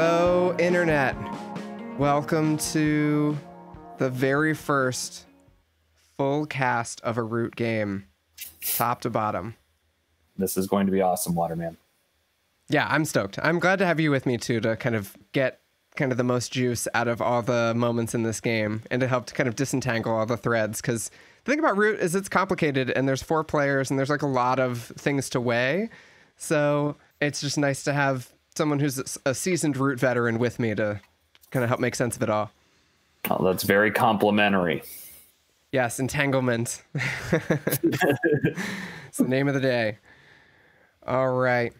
Hello, Internet. Welcome to the very first full cast of a root game, top to bottom. This is going to be awesome, Waterman. Yeah, I'm stoked. I'm glad to have you with me too to kind of get kind of the most juice out of all the moments in this game and to help to kind of disentangle all the threads because the thing about root is it's complicated and there's four players and there's like a lot of things to weigh so it's just nice to have someone who's a seasoned root veteran with me to kind of help make sense of it all Oh, that's very complimentary. yes entanglement it's the name of the day all right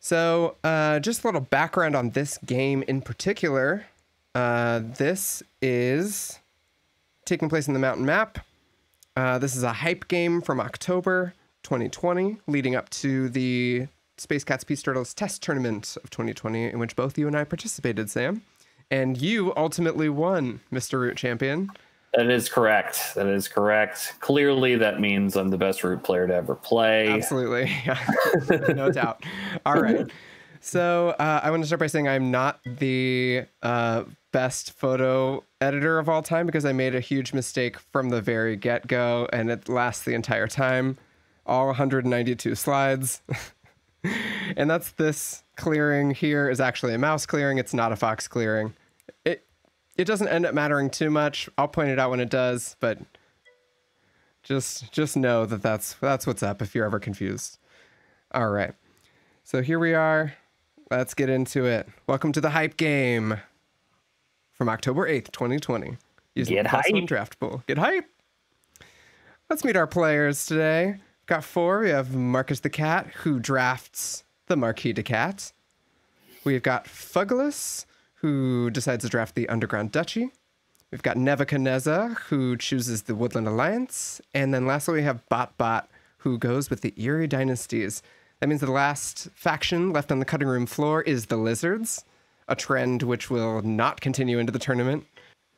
so, uh, just a little background on this game in particular. Uh, this is taking place in the mountain map. Uh, this is a hype game from October 2020, leading up to the Space Cats Peace Turtles test tournament of 2020, in which both you and I participated, Sam. And you ultimately won, Mr. Root Champion. That is correct. That is correct. Clearly, that means I'm the best root player to ever play. Absolutely. no doubt. All right. So uh, I want to start by saying I'm not the uh, best photo editor of all time because I made a huge mistake from the very get go and it lasts the entire time, all 192 slides. and that's this clearing here is actually a mouse clearing. It's not a fox clearing. It it doesn't end up mattering too much. I'll point it out when it does, but just just know that that's that's what's up if you're ever confused. All right. So here we are. Let's get into it. Welcome to the hype game from October 8th, 2020. Using Get the hype. draft pool. Get hype. Let's meet our players today. Got four. We have Marcus the Cat, who drafts the Marquise de Cat. We've got Phouglas, who decides to draft the Underground Duchy. We've got Nebuchadnezzar, who chooses the Woodland Alliance. And then lastly, we have Bot Bot, who goes with the Eyrie Dynasties. That means the last faction left on the cutting room floor is the Lizards, a trend which will not continue into the tournament.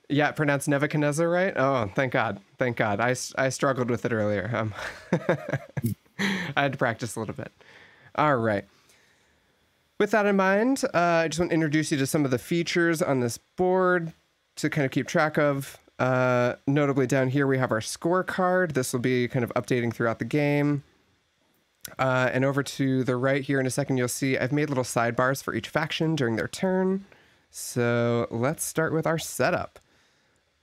Yeah, pronounced Nebuchadnezzar, right? Oh, thank God. Thank God. I, I struggled with it earlier. Um, I had to practice a little bit. All right. With that in mind, uh, I just want to introduce you to some of the features on this board to kind of keep track of. Uh, notably, down here we have our scorecard. This will be kind of updating throughout the game. Uh, and over to the right here in a second, you'll see I've made little sidebars for each faction during their turn. So let's start with our setup.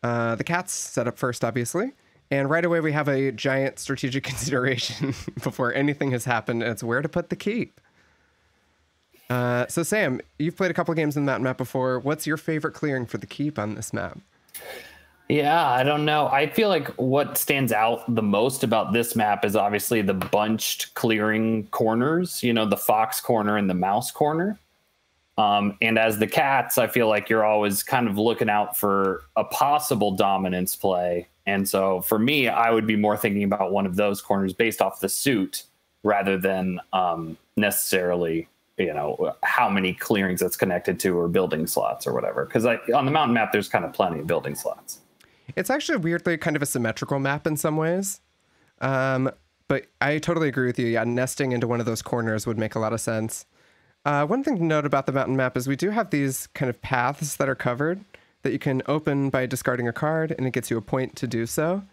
Uh, the cats set up first, obviously. And right away, we have a giant strategic consideration before anything has happened, it's where to put the keep. Uh, so, Sam, you've played a couple games in that map before. What's your favorite clearing for the keep on this map? Yeah, I don't know. I feel like what stands out the most about this map is obviously the bunched clearing corners, you know, the fox corner and the mouse corner. Um, and as the cats, I feel like you're always kind of looking out for a possible dominance play. And so for me, I would be more thinking about one of those corners based off the suit rather than um, necessarily, you know, how many clearings it's connected to or building slots or whatever. Because on the mountain map, there's kind of plenty of building slots. It's actually weirdly kind of a symmetrical map in some ways. Um, but I totally agree with you. Yeah, nesting into one of those corners would make a lot of sense. Uh, one thing to note about the mountain map is we do have these kind of paths that are covered that you can open by discarding a card, and it gets you a point to do so.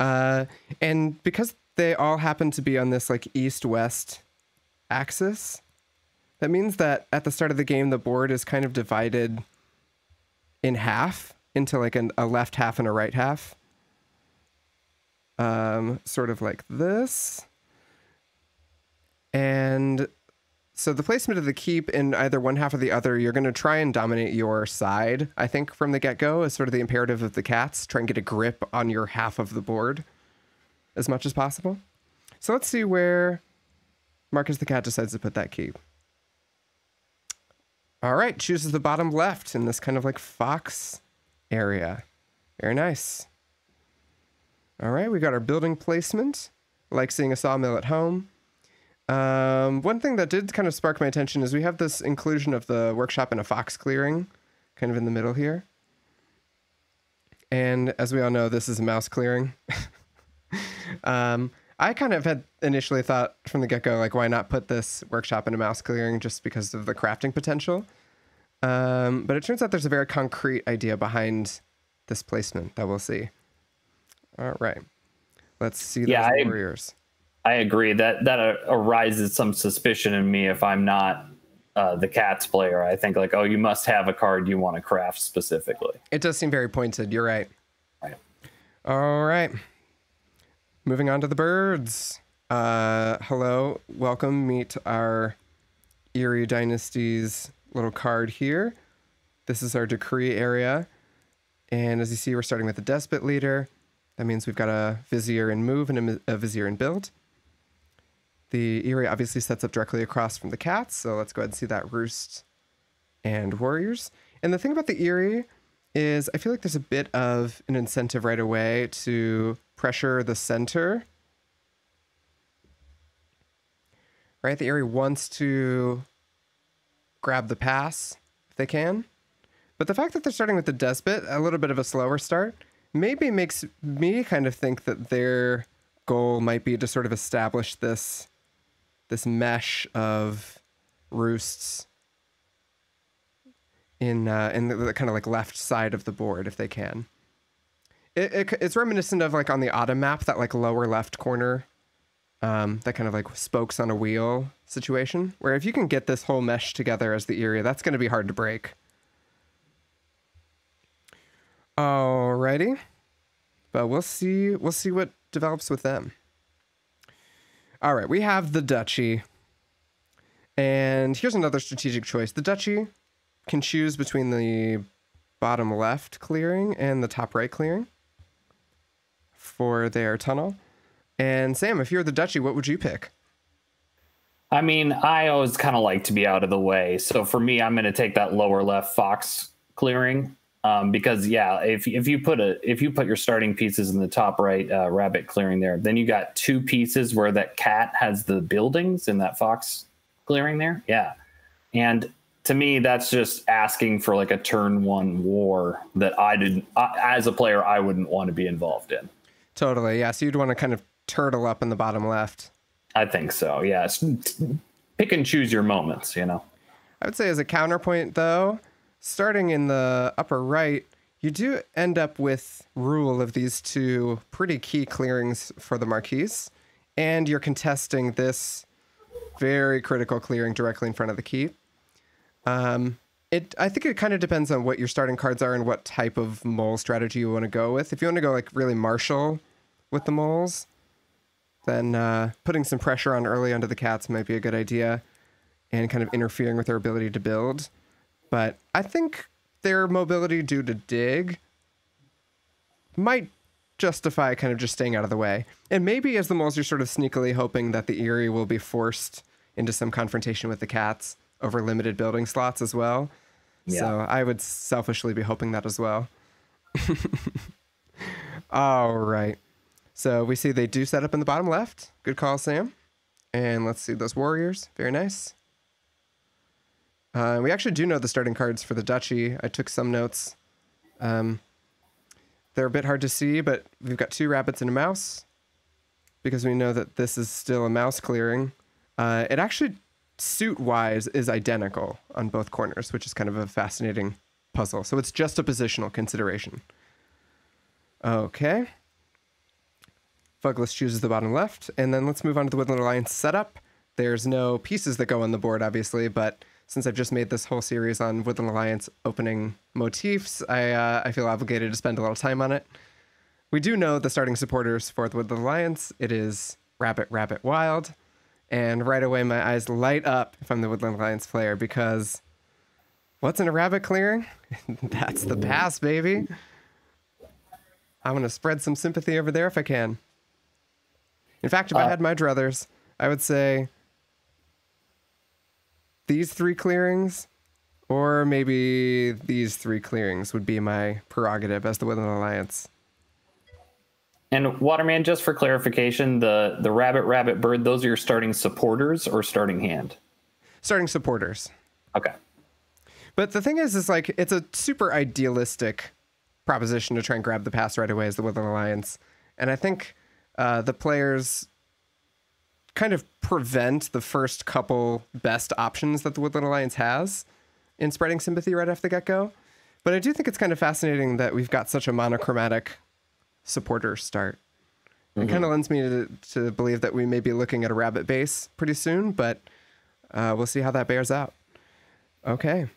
Uh, and because they all happen to be on this like east-west axis, that means that at the start of the game, the board is kind of divided in half into like an, a left half and a right half. Um, sort of like this. And so the placement of the keep in either one half or the other, you're going to try and dominate your side, I think, from the get go, is sort of the imperative of the cats. Try and get a grip on your half of the board as much as possible. So let's see where Marcus the cat decides to put that keep. All right, chooses the bottom left in this kind of like fox area. Very nice. All right, we got our building placement. Like seeing a sawmill at home. Um, one thing that did kind of spark my attention is we have this inclusion of the workshop in a fox clearing, kind of in the middle here. And as we all know, this is a mouse clearing. um, I kind of had initially thought from the get go, like, why not put this workshop in a mouse clearing just because of the crafting potential? Um, but it turns out there's a very concrete idea behind this placement that we'll see. All right. Let's see Yeah, those I- warriors. I agree that that uh, arises some suspicion in me if I'm not uh, the cats player. I think like, oh, you must have a card you want to craft specifically. It does seem very pointed. You're right. Right. All right. Moving on to the birds. Uh, hello. Welcome. Meet our Eyrie Dynasty's little card here. This is our decree area. And as you see, we're starting with the despot leader. That means we've got a vizier in move and a, a vizier in build. The Eyrie obviously sets up directly across from the cats, so let's go ahead and see that roost and warriors. And the thing about the Eyrie is I feel like there's a bit of an incentive right away to pressure the center. Right? The Eyrie wants to grab the pass if they can. But the fact that they're starting with the despot, a little bit of a slower start, maybe makes me kind of think that their goal might be to sort of establish this this mesh of roosts in uh, in the, the kind of like left side of the board if they can. It, it it's reminiscent of like on the autumn map that like lower left corner, um, that kind of like spokes on a wheel situation. Where if you can get this whole mesh together as the Eyrie, that's going to be hard to break. Alrighty, but we'll see. We'll see what develops with them. All right, we have the duchy, and here's another strategic choice. The duchy can choose between the bottom left clearing and the top right clearing for their tunnel. And Sam, if you're the duchy, what would you pick? I mean, I always kind of like to be out of the way. So for me, I'm going to take that lower left fox clearing um, because yeah, if if you put a if you put your starting pieces in the top right uh, rabbit clearing there, then you got two pieces where that cat has the buildings in that fox clearing there. Yeah, and to me, that's just asking for like a turn one war that I didn't I, as a player I wouldn't want to be involved in. Totally, yeah. So you'd want to kind of turtle up in the bottom left. I think so. Yeah, pick and choose your moments. You know. I would say as a counterpoint, though, starting in the upper right, you do end up with rule of these two pretty key clearings for the Marquise, and you're contesting this very critical clearing directly in front of the keep. Um, it I think it kind of depends on what your starting cards are and what type of mole strategy you want to go with. If you want to go like really martial with the moles, then uh, putting some pressure on early onto the cats might be a good idea and kind of interfering with their ability to build. But I think their mobility due to dig might justify kind of just staying out of the way. And maybe as the moles, you're sort of sneakily hoping that the Eyrie will be forced into some confrontation with the cats over limited building slots as well. Yeah. So I would selfishly be hoping that as well. All right. So we see they do set up in the bottom left. Good call, Sam. And let's see those warriors. Very nice. Uh, we actually do know the starting cards for the duchy. I took some notes. Um, they're a bit hard to see, but we've got two rabbits and a mouse because we know that this is still a mouse clearing. Uh, it actually, suit wise, is identical on both corners, which is kind of a fascinating puzzle. So it's just a positional consideration. Okay. Phouglas chooses the bottom left, and then let's move on to the Woodland Alliance setup. There's no pieces that go on the board, obviously, but since I've just made this whole series on Woodland Alliance opening motifs, I uh, I feel obligated to spend a little time on it. We do know the starting supporters for the Woodland Alliance. It is Rabbit, Rabbit, Wild, and right away my eyes light up if I'm the Woodland Alliance player because what's in a rabbit clearing? That's the pass, baby. I'm gonna spread some sympathy over there if I can. In fact, if I Uh, had my druthers, I would say these three clearings, or maybe these three clearings would be my prerogative as the Woodland Alliance. And Waterman, just for clarification, the the rabbit, rabbit, bird, those are your starting supporters or starting hand. Starting supporters. Okay. But the thing is, is like it's a super idealistic proposition to try and grab the pass right away as the Woodland Alliance, and I think uh, the players kind of prevent the first couple best options that the Woodland Alliance has in spreading sympathy right off the get go. But I do think it's kind of fascinating that we've got such a monochromatic supporter start. It kind of lends me to, to believe that we may be looking at a rabbit base pretty soon, but uh, we'll see how that bears out. Okay.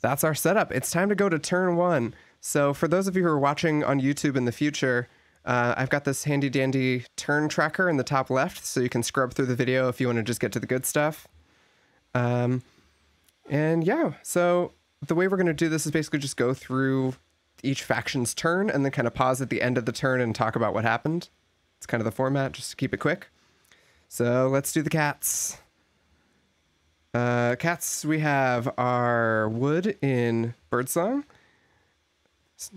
That's our setup. It's time to go to turn one. So, for those of you who are watching on YouTube in the future, uh, I've got this handy dandy turn tracker in the top left, so you can scrub through the video if you want to just get to the good stuff. Um, and yeah, so the way we're going to do this is basically just go through each faction's turn and then kind of pause at the end of the turn and talk about what happened. It's kind of the format, just to keep it quick. So let's do the cats. Uh, cats, we have our wood in Birdsong.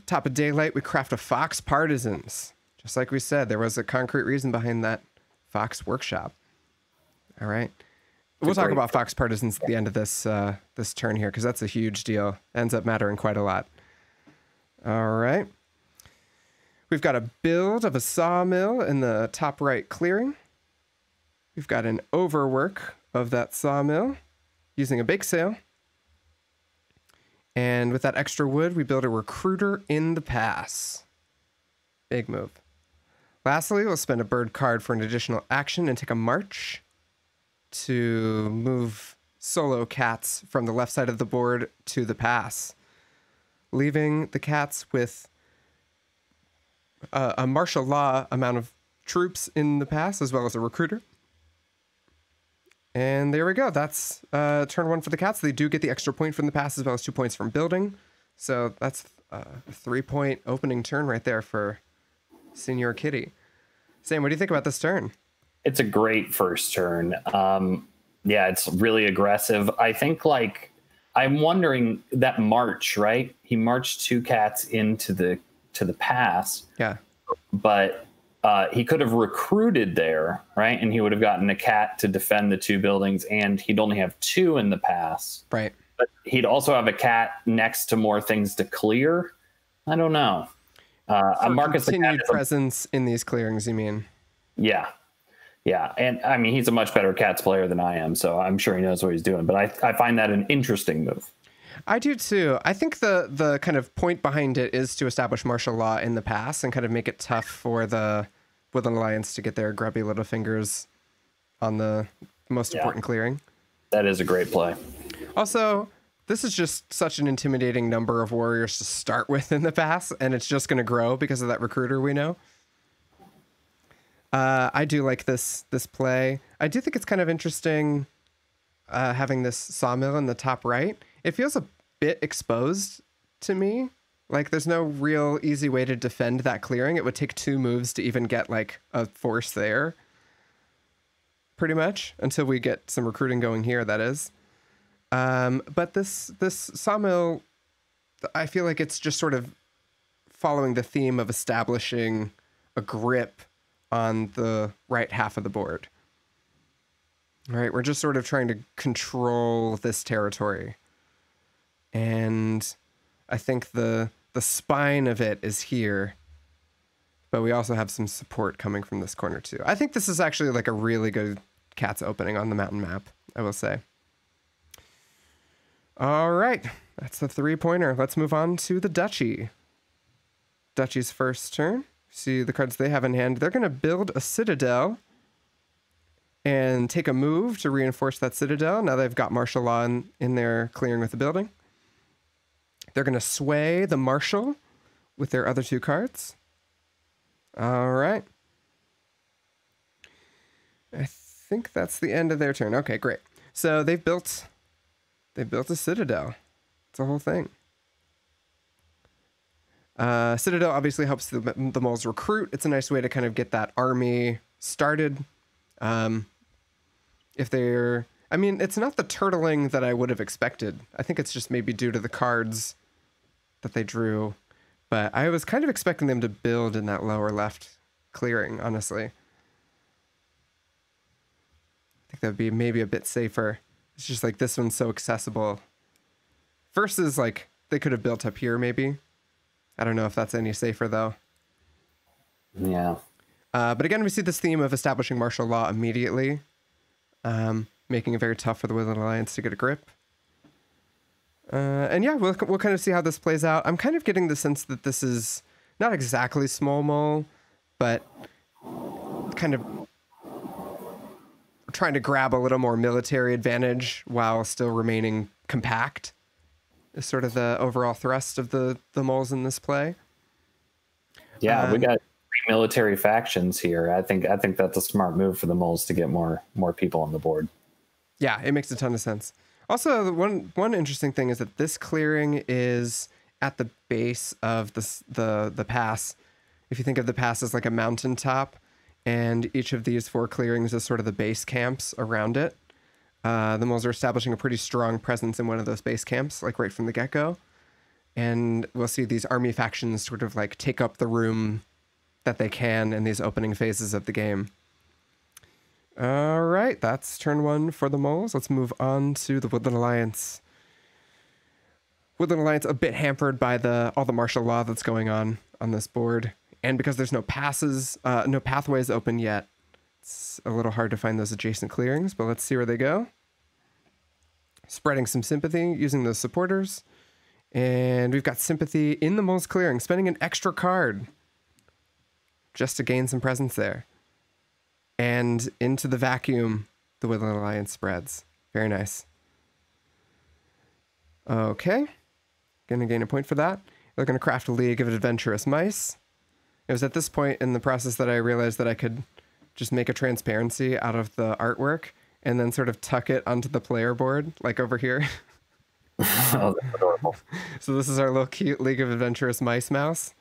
Top of daylight, we craft a Fox Partisans. Just like we said, there was a concrete reason behind that Fox workshop. All right. We'll talk about Fox Partisans at the end of this uh, this turn here because that's a huge deal. Ends up mattering quite a lot. All right. We've got a build of a sawmill in the top right clearing. We've got an overwork of that sawmill using a bake sale. And with that extra wood, we build a recruiter in the pass. Big move. Lastly, we'll spend a bird card for an additional action and take a march to move solo cats from the left side of the board to the pass, leaving the cats with a, a martial law amount of troops in the pass as well as a recruiter. And there we go. That's uh, turn one for the cats. They do get the extra point from the pass as well as two points from building. So that's uh, a three point opening turn right there for Senior Kitty. Sam, what do you think about this turn? it's a great first turn. Um, yeah, it's really aggressive. I think like I'm wondering that march, right? He marched two cats into the to the pass, Yeah. but uh, he could have recruited there, right? And he would have gotten a cat to defend the two buildings, and he'd only have two in the pass. Right. But he'd also have a cat next to more things to clear. I don't know. Uh, Marcus continued presence in these clearings, you mean? yeah. Yeah. And I mean, he's a much better cats player than I am. So I'm sure he knows what he's doing. But I, I find that an interesting move. I do too. I think the the kind of point behind it is to establish martial law in the pass and kind of make it tough for the Woodland Alliance to get their grubby little fingers on the most Yeah. important clearing. That is a great play. Also, this is just such an intimidating number of warriors to start with in the pass, and it's just going to grow because of that recruiter we know. Uh, I do like this this play. I do think it's kind of interesting uh, having this sawmill in the top right. It feels a bit exposed to me. Like there's no real easy way to defend that clearing. It would take two moves to even get like a force there. Pretty much until we get some recruiting going here. That is. Um, but this this sawmill, I feel like it's just sort of following the theme of establishing a grip on the right half of the board. Right, we're just sort of trying to control this territory, and I think the the spine of it is here, but we also have some support coming from this corner too. I think this is actually like a really good cat's opening on the mountain map. I will say. All right, that's the three pointer. Let's move on to the duchy. Duchy's first turn. See the cards they have in hand. They're going to build a citadel and take a move to reinforce that citadel. Now they've got martial law in, in their clearing with the building. They're going to sway the marshal with their other two cards. All right. I think that's the end of their turn. Okay, great. So they've built they built a citadel. It's a whole thing. Uh, citadel obviously helps the, the moles recruit. It's a nice way to kind of get that army started. Um, if they're, I mean, it's not the turtling that I would have expected. I think it's just maybe due to the cards that they drew. But I was kind of expecting them to build in that lower left clearing, honestly. I think that would be maybe a bit safer. It's just like this one's so accessible. Versus like they could have built up here maybe. I don't know if that's any safer though. Yeah. Uh, but again, we see this theme of establishing martial law immediately, um, making it very tough for the Woodland Alliance to get a grip. Uh, and yeah, we'll, we'll kind of see how this plays out. I'm kind of getting the sense that this is not exactly small mole, but kind of trying to grab a little more military advantage while still remaining compact is sort of the overall thrust of the the moles in this play. Yeah, Um, we got military factions here. I think I think that's a smart move for the moles to get more more people on the board. Yeah, it makes a ton of sense. Also, one one interesting thing is that this clearing is at the base of the the the pass. If you think of the pass as like a mountaintop, and each of these four clearings is sort of the base camps around it. Uh, the moles are establishing a pretty strong presence in one of those base camps, like right from the get go. And we'll see these army factions sort of like take up the room that they can in these opening phases of the game. All right, that's turn one for the moles. Let's move on to the Woodland Alliance. Woodland Alliance a bit hampered by the all the martial law that's going on on this board, and because there's no passes, uh, no pathways open yet, it's a little hard to find those adjacent clearings. But let's see where they go. Spreading some sympathy using those supporters, and we've got sympathy in the moles clearing, spending an extra card just to gain some presence there and into the vacuum the Woodland Alliance spreads. Very nice. Okay. Gonna gain a point for that. They're gonna craft a League of Adventurous Mice. It was at this point in the process that I realized that I could just make a transparency out of the artwork and then sort of tuck it onto the player board, like over here. oh, that's adorable. So this is our little cute League of Adventurous Mice Mouse.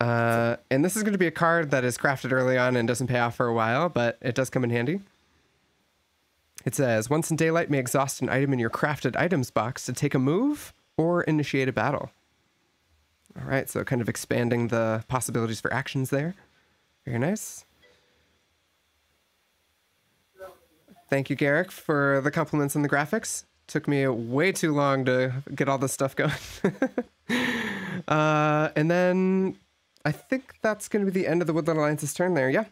Uh, and this is going to be a card that is crafted early on and doesn't pay off for a while, but it does come in handy. It says, once in daylight, may exhaust an item in your crafted items box to take a move or initiate a battle. All right, so kind of expanding the possibilities for actions there. Very nice. Thank you, Garrick, for the compliments on the graphics. Took me way too long to get all this stuff going. uh, and then I think that's going to be the end of the Woodland Alliance's turn there. Yeah.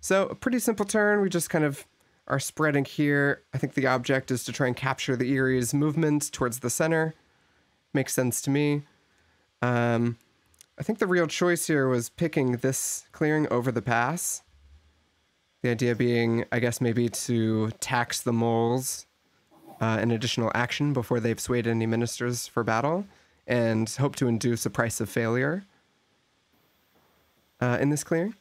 So a pretty simple turn. We just kind of are spreading here. I think the object is to try and capture the Eyrie's movement towards the center. Makes sense to me. Um, I think the real choice here was picking this clearing over the pass. The idea being, I guess, maybe to tax the moles uh, an additional action before they've swayed any ministers for battle, and hope to induce a price of failure uh, in this clearing.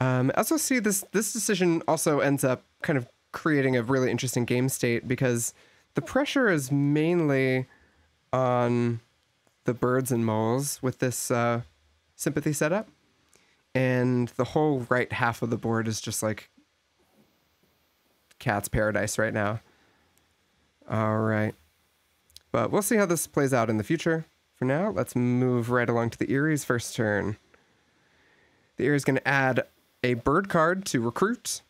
Um, I also see this this decision also ends up kind of creating a really interesting game state because the pressure is mainly on the birds and moles with this uh, sympathy setup, and the whole right half of the board is just like cat's paradise right now. All right. But we'll see how this plays out in the future. For now, let's move right along to the Eyrie's first turn. The Eyrie's going to add a bird card to recruit.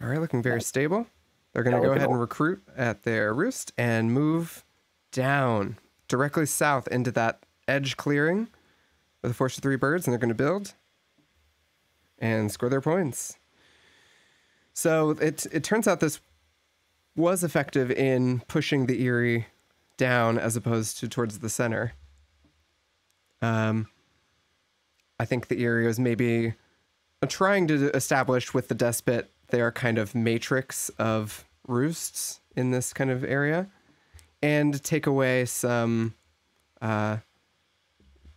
All right, looking very stable. They're going to go ahead and recruit at their roost and move down directly south into that edge clearing with a force of three birds, and they're going to build and score their points. So it it turns out this was effective in pushing the Eyrie down as opposed to towards the center. Um, I think the Eyrie was maybe trying to establish with the despot their kind of matrix of roosts in this kind of area and take away some uh,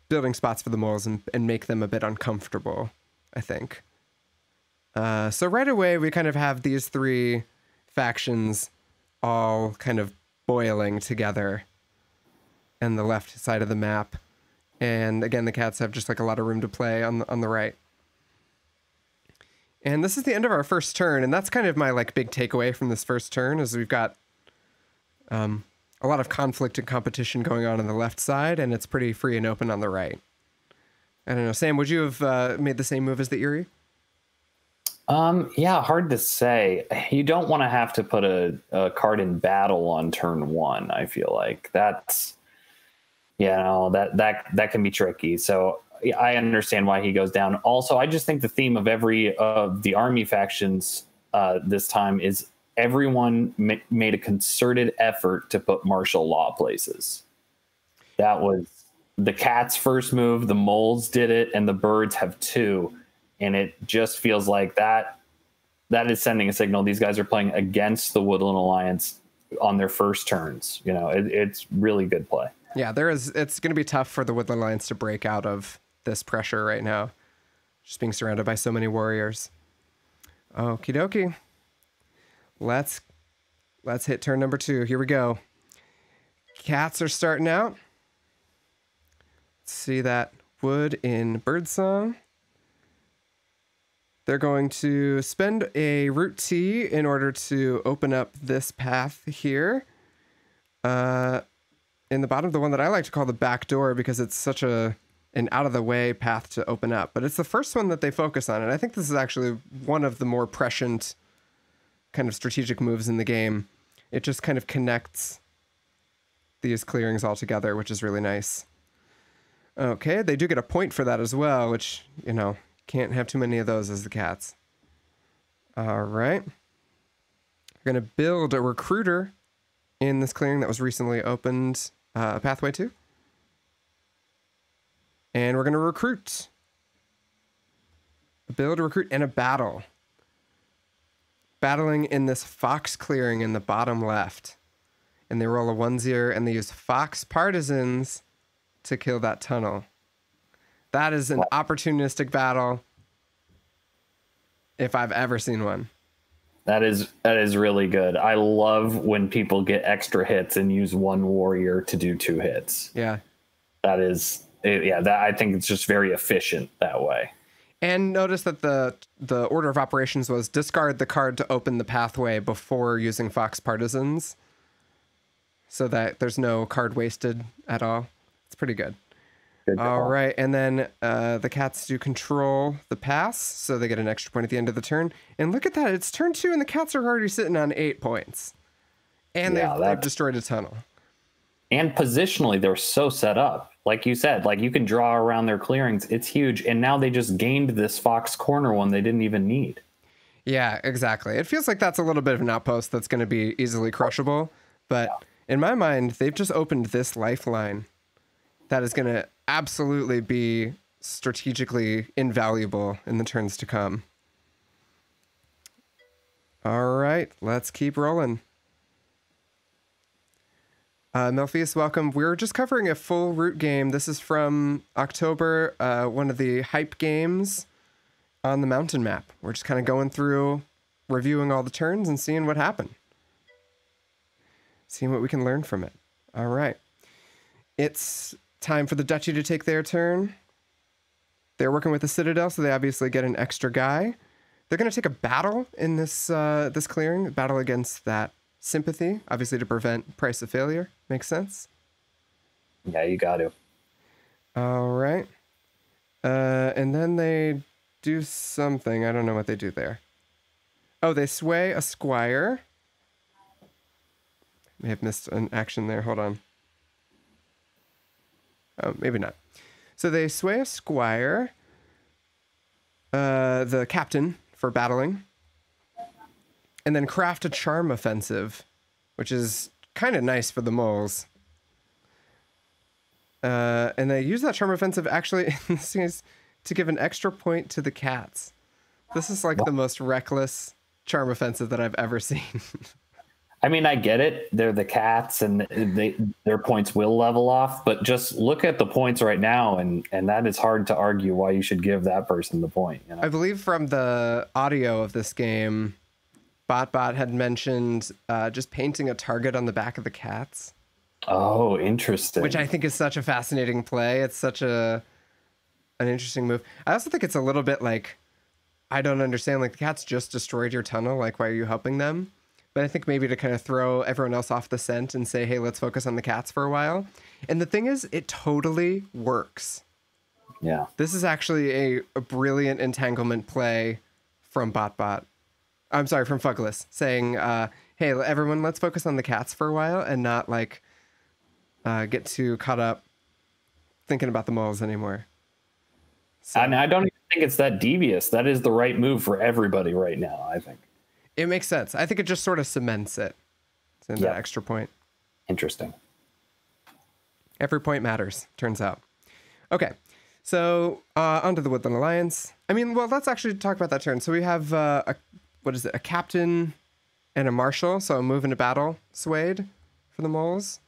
building spots for the moles and, and make them a bit uncomfortable, I think. Uh, so right away, we kind of have these three factions all kind of boiling together in the left side of the map. And again, the cats have just like a lot of room to play on the, on the right. And this is the end of our first turn, and that's kind of my like big takeaway from this first turn is we've got um, a lot of conflict and competition going on on the left side, and it's pretty free and open on the right. I don't know, Sam. Would you have uh, made the same move as the Eyrie? Um, yeah, hard to say. You don't want to have to put a, a card in battle on turn one. I feel like that's, you know, that that that can be tricky. So I understand why he goes down. Also, I just think the theme of every of the army factions uh, this time is everyone ma- made a concerted effort to put martial law places. That was the cat's first move. The moles did it, and the birds have two, and it just feels like that. That is sending a signal. These guys are playing against the Woodland Alliance on their first turns. You know, it, it's really good play. Yeah, there is. It's going to be tough for the Woodland Alliance to break out of this pressure right now, just being surrounded by so many warriors. Okie dokie. Let's let's hit turn number two. Here we go. Cats are starting out. Let's see that wood in birdsong. They're going to spend a root tea in order to open up this path here. Uh, in the bottom, the one that I like to call the back door because it's such a an out of the way path to open up. But it's the first one that they focus on, and I think this is actually one of the more prescient kind of strategic moves in the game. It just kind of connects these clearings all together, which is really nice. Okay, they do get a point for that as well, which, you know, can't have too many of those as the cats. All right. We're going to build a recruiter in this clearing that was recently opened uh, a pathway to. And we're going to recruit. Build a recruit and a battle. Battling in this fox clearing in the bottom left. And they roll a one zero and they use fox partisans to kill that tunnel. That is an opportunistic battle if I've ever seen one. That is that is really good. I love when people get extra hits and use one warrior to do two hits. Yeah. That is yeah, that I think it's just very efficient that way. And notice that the the order of operations was discard the card to open the pathway before using Fox Partisans. So that there's no card wasted at all. It's pretty good. good all right, and then uh, the cats do control the pass, so they get an extra point at the end of the turn. And look at that, it's turn two, and the cats are already sitting on eight points, and yeah, they've, they've destroyed a tunnel. And positionally, they're so set up. Like you said, like you can draw around their clearings. It's huge, and now they just gained this fox corner one they didn't even need. Yeah, exactly. It feels like that's a little bit of an outpost that's going to be easily crushable, but. Yeah in my mind, they've just opened this lifeline that is going to absolutely be strategically invaluable in the turns to come. All right, let's keep rolling. Uh, welcome. We're just covering a full root game. This is from October, uh, one of the hype games on the mountain map. We're just kind of going through, reviewing all the turns and seeing what happened seeing what we can learn from it. All right. It's time for the duchy to take their turn. They're working with the Citadel, so they obviously get an extra guy. They're going to take a battle in this uh, this clearing, battle against that sympathy, obviously to prevent price of failure. Makes sense. Yeah, you got to. All right. Uh, and then they do something. I don't know what they do there. Oh, they sway a squire. May have missed an action there. Hold on. Oh, maybe not. So they sway a squire, uh, the captain for battling, and then craft a charm offensive, which is kind of nice for the moles. Uh, and they use that charm offensive actually to give an extra point to the cats. This is like the most reckless charm offensive that I've ever seen. I mean, I get it. They're the cats, and they their points will level off. But just look at the points right now, and and that is hard to argue why you should give that person the point. You know? I believe from the audio of this game, BotBot had mentioned uh, just painting a target on the back of the cats. Oh, interesting. Which I think is such a fascinating play. It's such a an interesting move. I also think it's a little bit like I don't understand. Like the cats just destroyed your tunnel. Like why are you helping them? but I think maybe to kind of throw everyone else off the scent and say, hey, let's focus on the cats for a while. And the thing is, it totally works. Yeah. This is actually a, a brilliant entanglement play from BotBot. I'm sorry, from Phouglas, saying, uh, hey, everyone, let's focus on the cats for a while and not like uh, get too caught up thinking about the moles anymore. So, and I don't even think it's that devious. That is the right move for everybody right now, I think. It makes sense. I think it just sort of cements it. It's in yep. that extra point. Interesting. Every point matters, turns out. Okay. So uh, onto the Woodland Alliance. I mean, well, let's actually talk about that turn. So we have uh, a what is it? A captain and a marshal. So a move into battle swayed for the moles,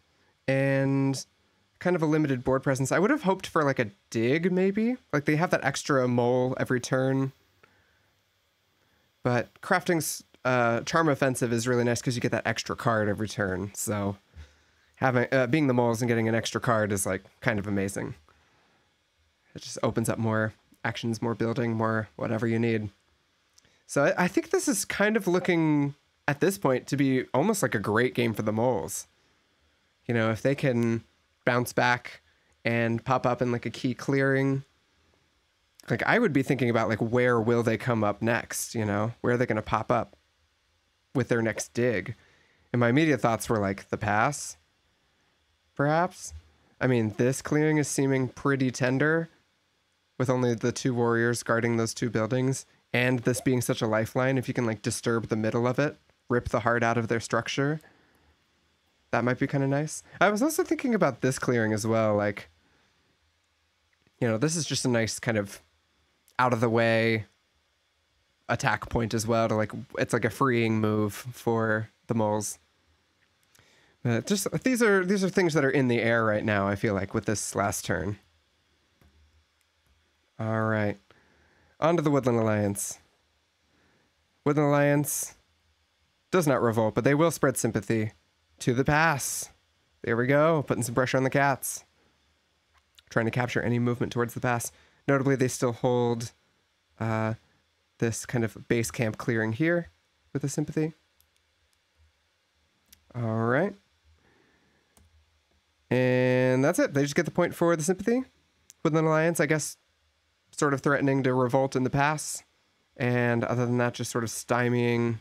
and kind of a limited board presence. I would have hoped for like a dig, maybe. Like they have that extra mole every turn. But crafting's uh, charm offensive is really nice because you get that extra card every turn. So having uh, being the moles and getting an extra card is like kind of amazing. It just opens up more actions, more building, more whatever you need. So I, think this is kind of looking at this point to be almost like a great game for the moles. You know, if they can bounce back and pop up in like a key clearing, like I would be thinking about like where will they come up next, you know? Where are they going to pop up with their next dig? And my immediate thoughts were like the pass, perhaps. I mean, this clearing is seeming pretty tender with only the two warriors guarding those two buildings and this being such a lifeline if you can like disturb the middle of it rip the heart out of their structure that might be kind of nice. I was also thinking about this clearing as well like you know this is just a nice kind of out of the way attack point as well to like it's like a freeing move for the moles. But just these are these are things that are in the air right now i feel like with this last turn. All right. On to the Woodland Alliance. Woodland Alliance does not revolt, but they will spread sympathy to the pass. There we go, putting some pressure on the cats. Trying to capture any movement towards the pass. Notably, they still hold uh, this kind of base camp clearing here with the sympathy. All right. And that's it. They just get the point for the sympathy. Woodland Alliance, I guess, sort of threatening to revolt in the pass. And other than that, just sort of stymieing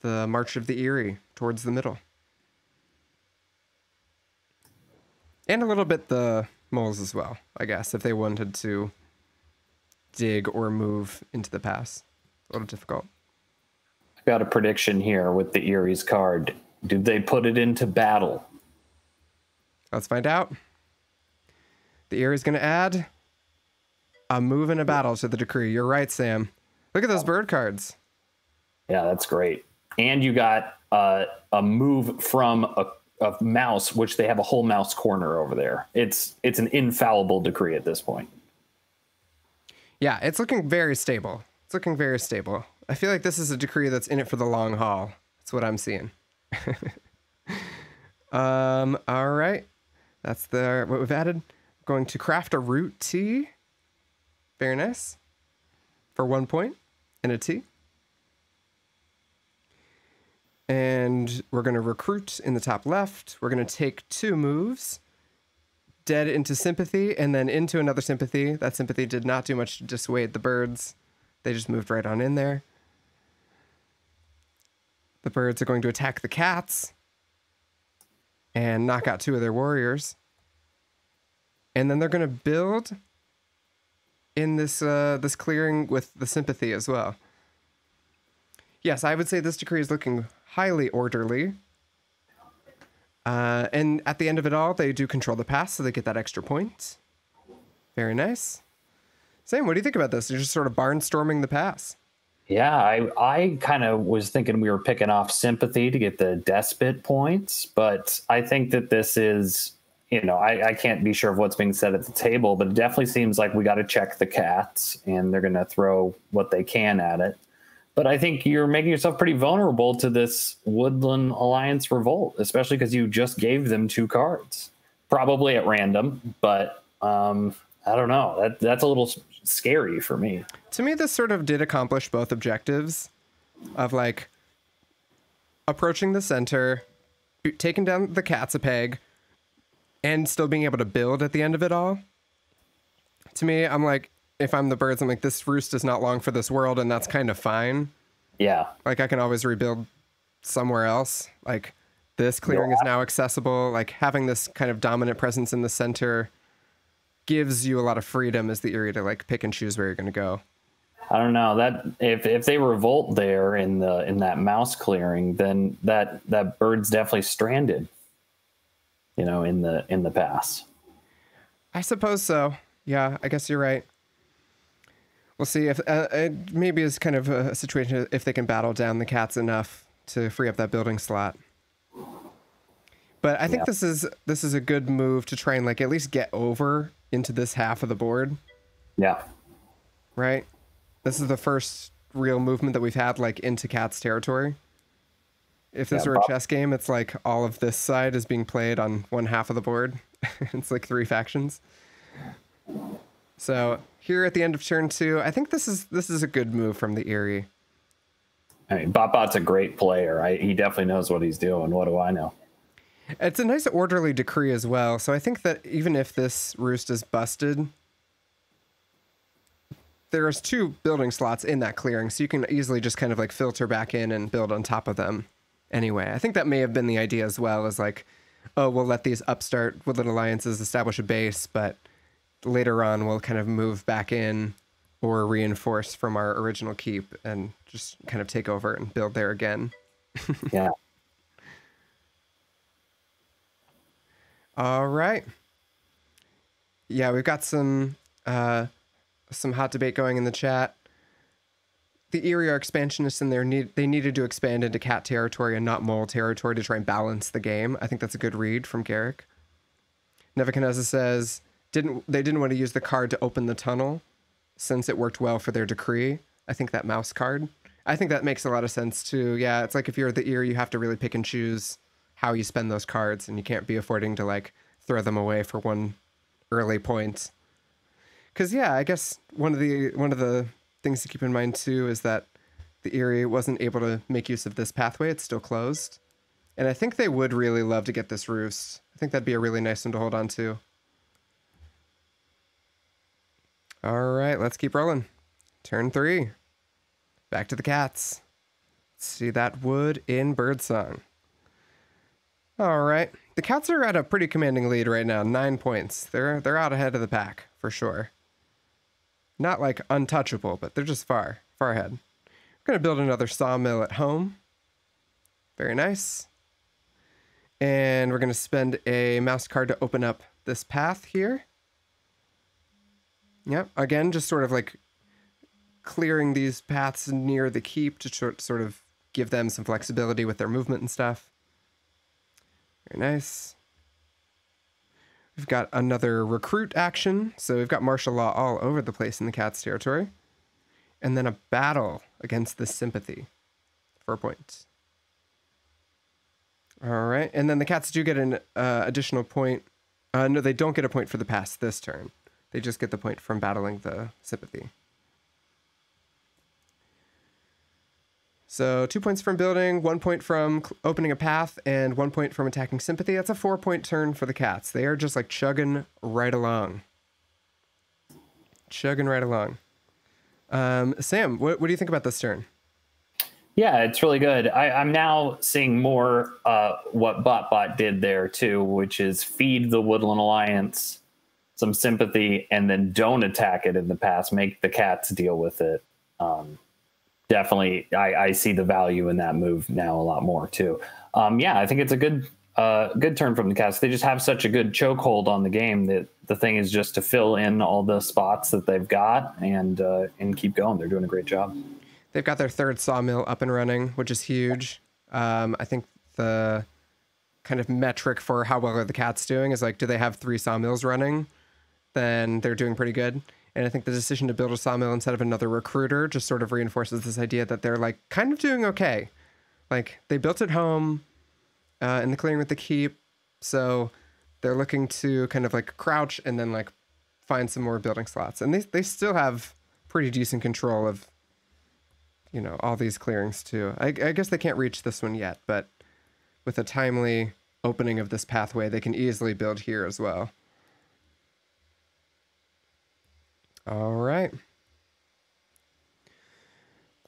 the march of the Eyrie towards the middle. And a little bit the moles as well, I guess, if they wanted to dig or move into the pass. A little difficult. I got a prediction here with the Eyrie's card. Did they put it into battle? Let's find out. The Eyrie's going to add a move and a battle to the decree. You're right, Sam. Look at those bird cards. Yeah, that's great. And you got uh, a move from a, a mouse, which they have a whole mouse corner over there. It's it's an infallible decree at this point. Yeah, it's looking very stable. It's looking very stable. I feel like this is a decree that's in it for the long haul. That's what I'm seeing. um, all right. That's the what we've added. Going to craft a root tea. Very nice. For one point and a tea. And we're going to recruit in the top left. We're going to take two moves dead into sympathy and then into another sympathy. That sympathy did not do much to dissuade the birds, they just moved right on in there. The birds are going to attack the cats and knock out two of their warriors. And then they're going to build in this uh, this clearing with the sympathy as well. Yes, I would say this decree is looking highly orderly. Uh, and at the end of it all, they do control the pass, so they get that extra point. Very nice. Sam, what do you think about this? They're just sort of barnstorming the pass. Yeah, I I kind of was thinking we were picking off sympathy to get the despot points, but I think that this is you know, I, I can't be sure of what's being said at the table, but it definitely seems like we got to check the cats and they're going to throw what they can at it. But I think you're making yourself pretty vulnerable to this Woodland Alliance revolt, especially because you just gave them two cards, probably at random. But um, I don't know. That that's a little scary for me. To me, this sort of did accomplish both objectives of like approaching the center, taking down the cats a peg, and still being able to build at the end of it all. To me, I'm like, if I'm the birds, I'm like, this roost is not long for this world, and that's kind of fine. Yeah. Like I can always rebuild somewhere else. Like this clearing yeah. is now accessible. Like having this kind of dominant presence in the center gives you a lot of freedom as the Eyrie to like pick and choose where you're going to go. I don't know that if if they revolt there in the in that mouse clearing, then that that bird's definitely stranded. You know, in the in the past. I suppose so. Yeah, I guess you're right. We'll see if uh, it maybe is kind of a situation if they can battle down the cats enough to free up that building slot. But I think Yeah. this is this is a good move to try and like at least get over into this half of the board, Yeah. right? This is the first real movement that we've had like into cats territory. If this Yeah, were a chess game, it's like all of this side is being played on one half of the board. it's like three factions. So here at the end of turn two, I think this is this is a good move from the Eyrie. I mean, Botbot's a great player. I, he definitely knows what he's doing. What do I know? It's a nice orderly decree as well. So I think that even if this roost is busted, there's two building slots in that clearing, so you can easily just kind of like filter back in and build on top of them. Anyway, I think that may have been the idea as well, as like, oh, we'll let these upstart woodland alliances establish a base, but later on we'll kind of move back in or reinforce from our original keep and just kind of take over and build there again. Yeah. All right. Yeah, we've got some uh, some hot debate going in the chat. The Eyrie are expansionists and they need they needed to expand into cat territory and not mole territory to try and balance the game. I think that's a good read from Garrick. Nevakanezah says didn't they didn't want to use the card to open the tunnel since it worked well for their decree. I think that mouse card. I think that makes a lot of sense too. Yeah, it's like if you're the ear, you have to really pick and choose how you spend those cards, and you can't be affording to like throw them away for one early point. Because yeah, I guess one of the one of the things to keep in mind too is that the Eyrie wasn't able to make use of this pathway; it's still closed, and I think they would really love to get this roost. I think that'd be a really nice one to hold on to. All right, let's keep rolling. Turn three. Back to the cats. See that wood in birdsong. All right. The cats are at a pretty commanding lead right now, nine points. They're they're out ahead of the pack for sure. Not like untouchable, but they're just far, far ahead. We're gonna build another sawmill at home. Very nice. And we're gonna spend a mouse card to open up this path here. Yep. Again, just sort of like clearing these paths near the keep to sort of give them some flexibility with their movement and stuff. Very nice. We've got another recruit action. So we've got martial law all over the place in the cat's territory. And then a battle against the sympathy. Four points. All right. And then the cats do get an uh, additional point. Uh, no, they don't get a point for the pass this turn. They just get the point from battling the sympathy. So two points from building, one point from opening a path, and one point from attacking sympathy. That's a four point turn for the cats. They are just like chugging right along. Chugging right along. Um, Sam, what, what do you think about this turn? Yeah, it's really good. I, I'm now seeing more uh, what BotBot did there too, which is feed the Woodland Alliance some sympathy and then don't attack it in the past. Make the cats deal with it. Um, definitely, I, I see the value in that move now a lot more too. Um, yeah, I think it's a good uh, good turn from the cats. They just have such a good chokehold on the game that the thing is just to fill in all the spots that they've got and uh, and keep going. They're doing a great job. They've got their third sawmill up and running, which is huge. Um, I think the kind of metric for how well are the cats doing is like, do they have three sawmills running? Then they're doing pretty good. And I think the decision to build a sawmill instead of another recruiter just sort of reinforces this idea that they're like kind of doing okay. Like they built it home uh, in the clearing with the keep, so they're looking to kind of like crouch and then like find some more building slots. And they they still have pretty decent control of you know all these clearings too. I, I guess they can't reach this one yet, but with a timely opening of this pathway, they can easily build here as well. All right.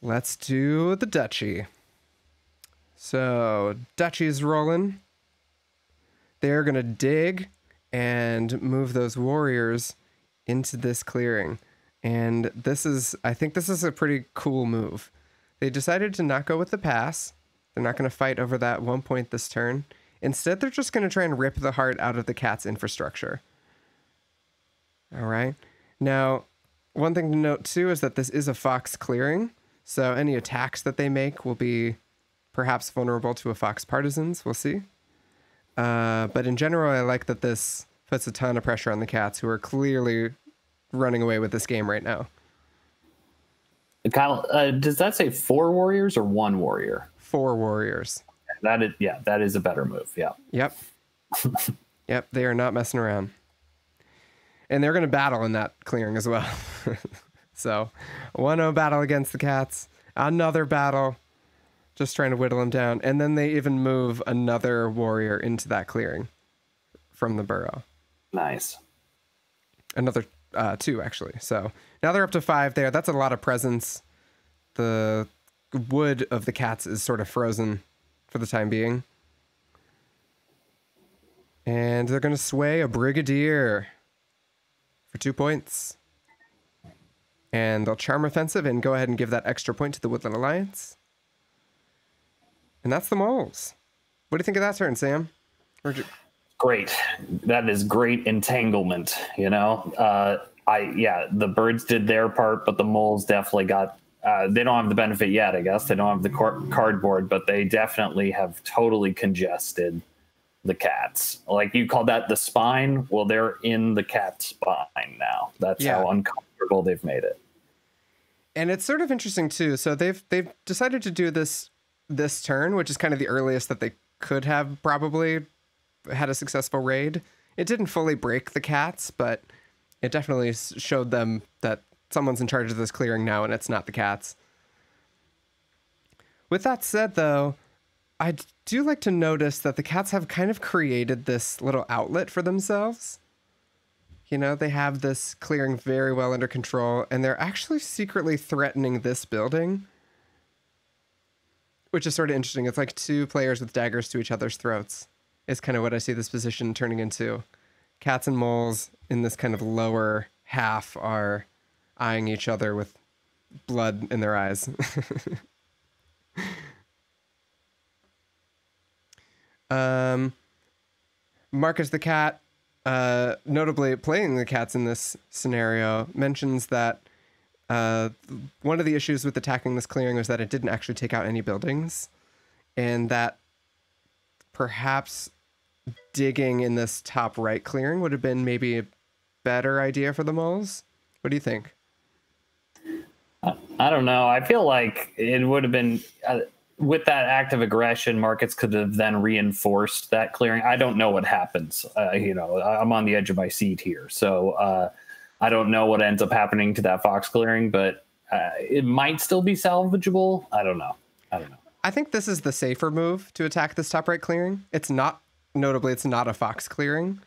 Let's do the duchy. So, duchy's rolling. They're going to dig and move those warriors into this clearing. And this is, I think this is a pretty cool move. They decided to not go with the pass. They're not going to fight over that one point this turn. Instead, they're just going to try and rip the heart out of the cat's infrastructure. All right. Now, one thing to note too is that this is a fox clearing. So any attacks that they make will be perhaps vulnerable to a fox partisans. We'll see. Uh, but in general, I like that this puts a ton of pressure on the cats who are clearly running away with this game right now. Kyle, uh, does that say four warriors or one warrior? Four warriors. That is, yeah, that is a better move. Yeah. Yep. yep. They are not messing around. And they're going to battle in that clearing as well. so, 1 0 battle against the cats, another battle, just trying to whittle them down. And then they even move another warrior into that clearing from the burrow. Nice. Another uh, two, actually. So now they're up to five there. That's a lot of presence. The wood of the cats is sort of frozen for the time being. And they're going to sway a brigadier for two points. And they'll charm offensive and go ahead and give that extra point to the Woodland Alliance. And that's the moles. What do you think of that turn, Sam? Great. That is great entanglement. You know, uh, I yeah, the birds did their part, but the moles definitely got. Uh, they don't have the benefit yet, I guess. They don't have the cardboard, but they definitely have totally congested the cats. Like you call that the spine. Well, they're in the cat spine now. That's yeah. how uncomfortable they've made it. And it's sort of interesting too. So they've they've decided to do this this turn, which is kind of the earliest that they could have probably had a successful raid. It didn't fully break the cats, but it definitely showed them that someone's in charge of this clearing now and it's not the cats. With that said, though, I do like to notice that the cats have kind of created this little outlet for themselves. You know, they have this clearing very well under control, and they're actually secretly threatening this building, which is sort of interesting. It's like two players with daggers to each other's throats is kind of what I see this position turning into. Cats and moles in this kind of lower half are eyeing each other with blood in their eyes. um, Marcus the cat, uh, notably playing the cats in this scenario, mentions that uh, one of the issues with attacking this clearing was that it didn't actually take out any buildings, and that perhaps digging in this top right clearing would have been maybe a better idea for the moles. What do you think? I don't know. I feel like it would have been uh, with that act of aggression. Marcus could have then reinforced that clearing. I don't know what happens. Uh, you know, I'm on the edge of my seat here, so uh, I don't know what ends up happening to that fox clearing, but uh, it might still be salvageable. I don't know. I don't know. I think this is the safer move to attack this top right clearing. It's not, notably, it's not a fox clearing.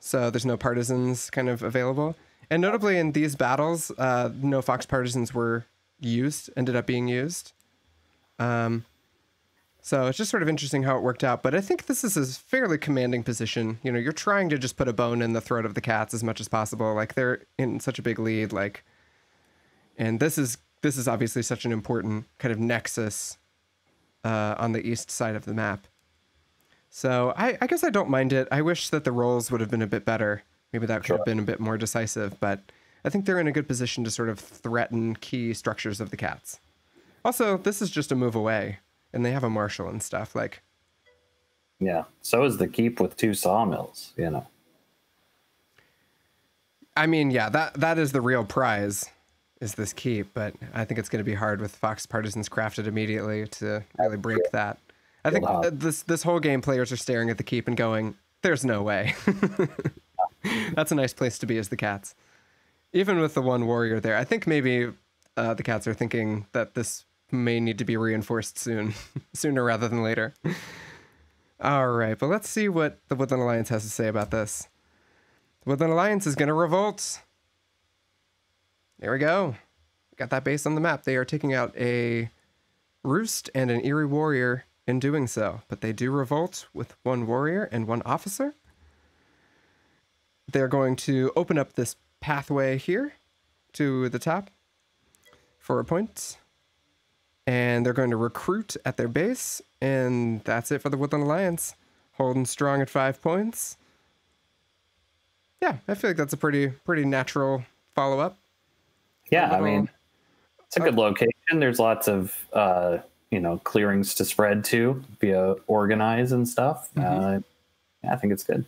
So there's no partisans kind of available. And notably in these battles, uh, no fox partisans were used, ended up being used. Um, so it's just sort of interesting how it worked out. But I think this is a fairly commanding position. You know, you're trying to just put a bone in the throat of the cats as much as possible. Like they're in such a big lead. Like, and this is this is obviously such an important kind of nexus uh, on the east side of the map. So I, I, guess I don't mind it. I wish that the rolls would have been a bit better. Maybe that could sure. have been a bit more decisive, but I think they're in a good position to sort of threaten key structures of the cats. Also, this is just a move away, and they have a marshal and stuff. Like, yeah. So is the keep with two sawmills. You know. I mean, yeah that that is the real prize is this keep, but I think it's going to be hard with Fox Partisans crafted immediately to really break that. I think this this whole game players are staring at the keep and going, "There's no way." That's a nice place to be as the cats. Even with the one warrior there, I think maybe uh, the cats are thinking that this may need to be reinforced soon, sooner rather than later. All right, but let's see what the Woodland Alliance has to say about this. The Woodland Alliance is going to revolt. There we go. Got that base on the map. They are taking out a Roost and an Eyrie Warrior in doing so, but they do revolt with one warrior and one officer. they're going to open up this pathway here to the top for a point. And they're going to recruit at their base. And that's it for the Woodland Alliance. Holding strong at five points. Yeah, I feel like that's a pretty pretty natural follow up. Yeah, little, I mean, it's a good uh, location. There's lots of uh, you know clearings to spread to via organize and stuff. Mm-hmm. Uh, yeah, I think it's good.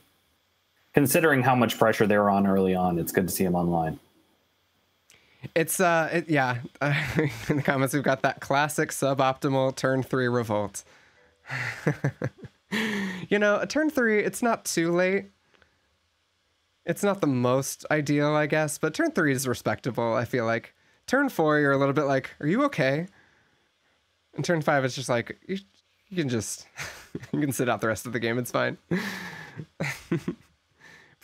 Considering how much pressure they were on early on, it's good to see them online. It's uh, it, yeah. in the comments, we've got that classic suboptimal turn three revolt. you know, a turn three, it's not too late it's not the most ideal, I guess, but turn three is respectable. I feel like turn four, you're a little bit like, "Are you okay?" And turn five, it's just like you, you can just you can sit out the rest of the game. It's fine.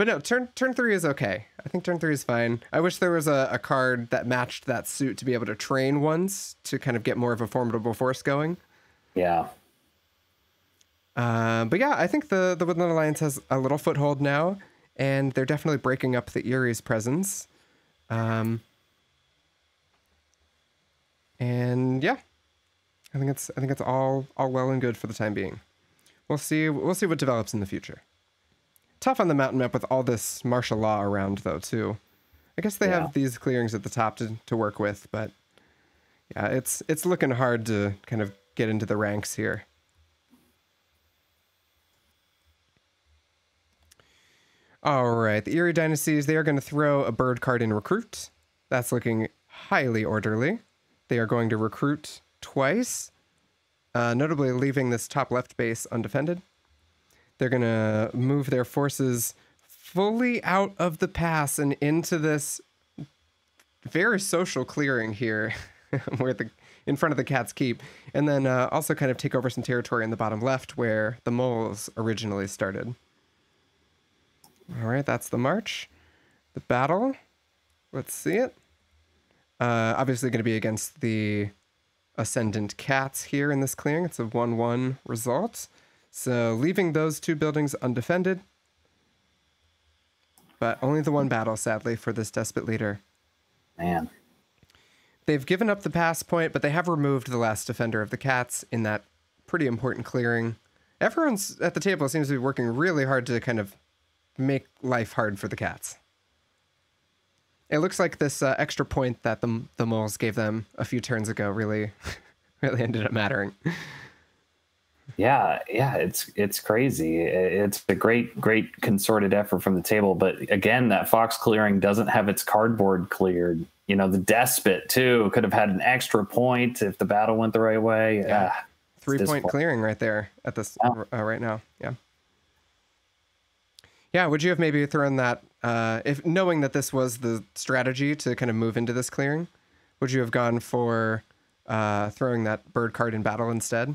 But no, turn turn three is okay. I think turn three is fine. I wish there was a, a card that matched that suit to be able to train ones to kind of get more of a formidable force going. Yeah. Uh, but yeah, I think the the Woodland Alliance has a little foothold now and they're definitely breaking up the Eyrie's presence. Um, and yeah, I think it's I think it's all all well and good for the time being. We'll see we'll see what develops in the future. Tough on the mountain map with all this martial law around though too. I guess they yeah. have these clearings at the top to, to work with, but yeah, it's it's looking hard to kind of get into the ranks here. All right, the Eyrie Dynasties, they are going to throw a bird card in recruit. That's looking highly orderly. They are going to recruit twice, uh, notably leaving this top left base undefended. They're going to move their forces fully out of the pass and into this very social clearing here, where the in front of the cat's keep, and then uh, also kind of take over some territory in the bottom left where the moles originally started. All right, that's the march. The battle. Let's see it. Uh, obviously, going to be against the Ascendant Cats here in this clearing. It's a 1 1 result. So, leaving those two buildings undefended. But only the one battle, sadly, for this Despot leader. Man. They've given up the pass point, but they have removed the last defender of the Cats in that pretty important clearing. Everyone's at the table seems to be working really hard to kind of make life hard for the cats. It looks like this uh, extra point that the the moles gave them a few turns ago really, really ended up mattering. Yeah, yeah, it's it's crazy. It's a great, great consorted effort from the table. But again, that fox clearing doesn't have its cardboard cleared. You know, the despot too could have had an extra point if the battle went the right way. Yeah, ah, three point clearing right there at this yeah. uh, right now. Yeah. Yeah, would you have maybe thrown that uh, if knowing that this was the strategy to kind of move into this clearing? Would you have gone for uh, throwing that bird card in battle instead?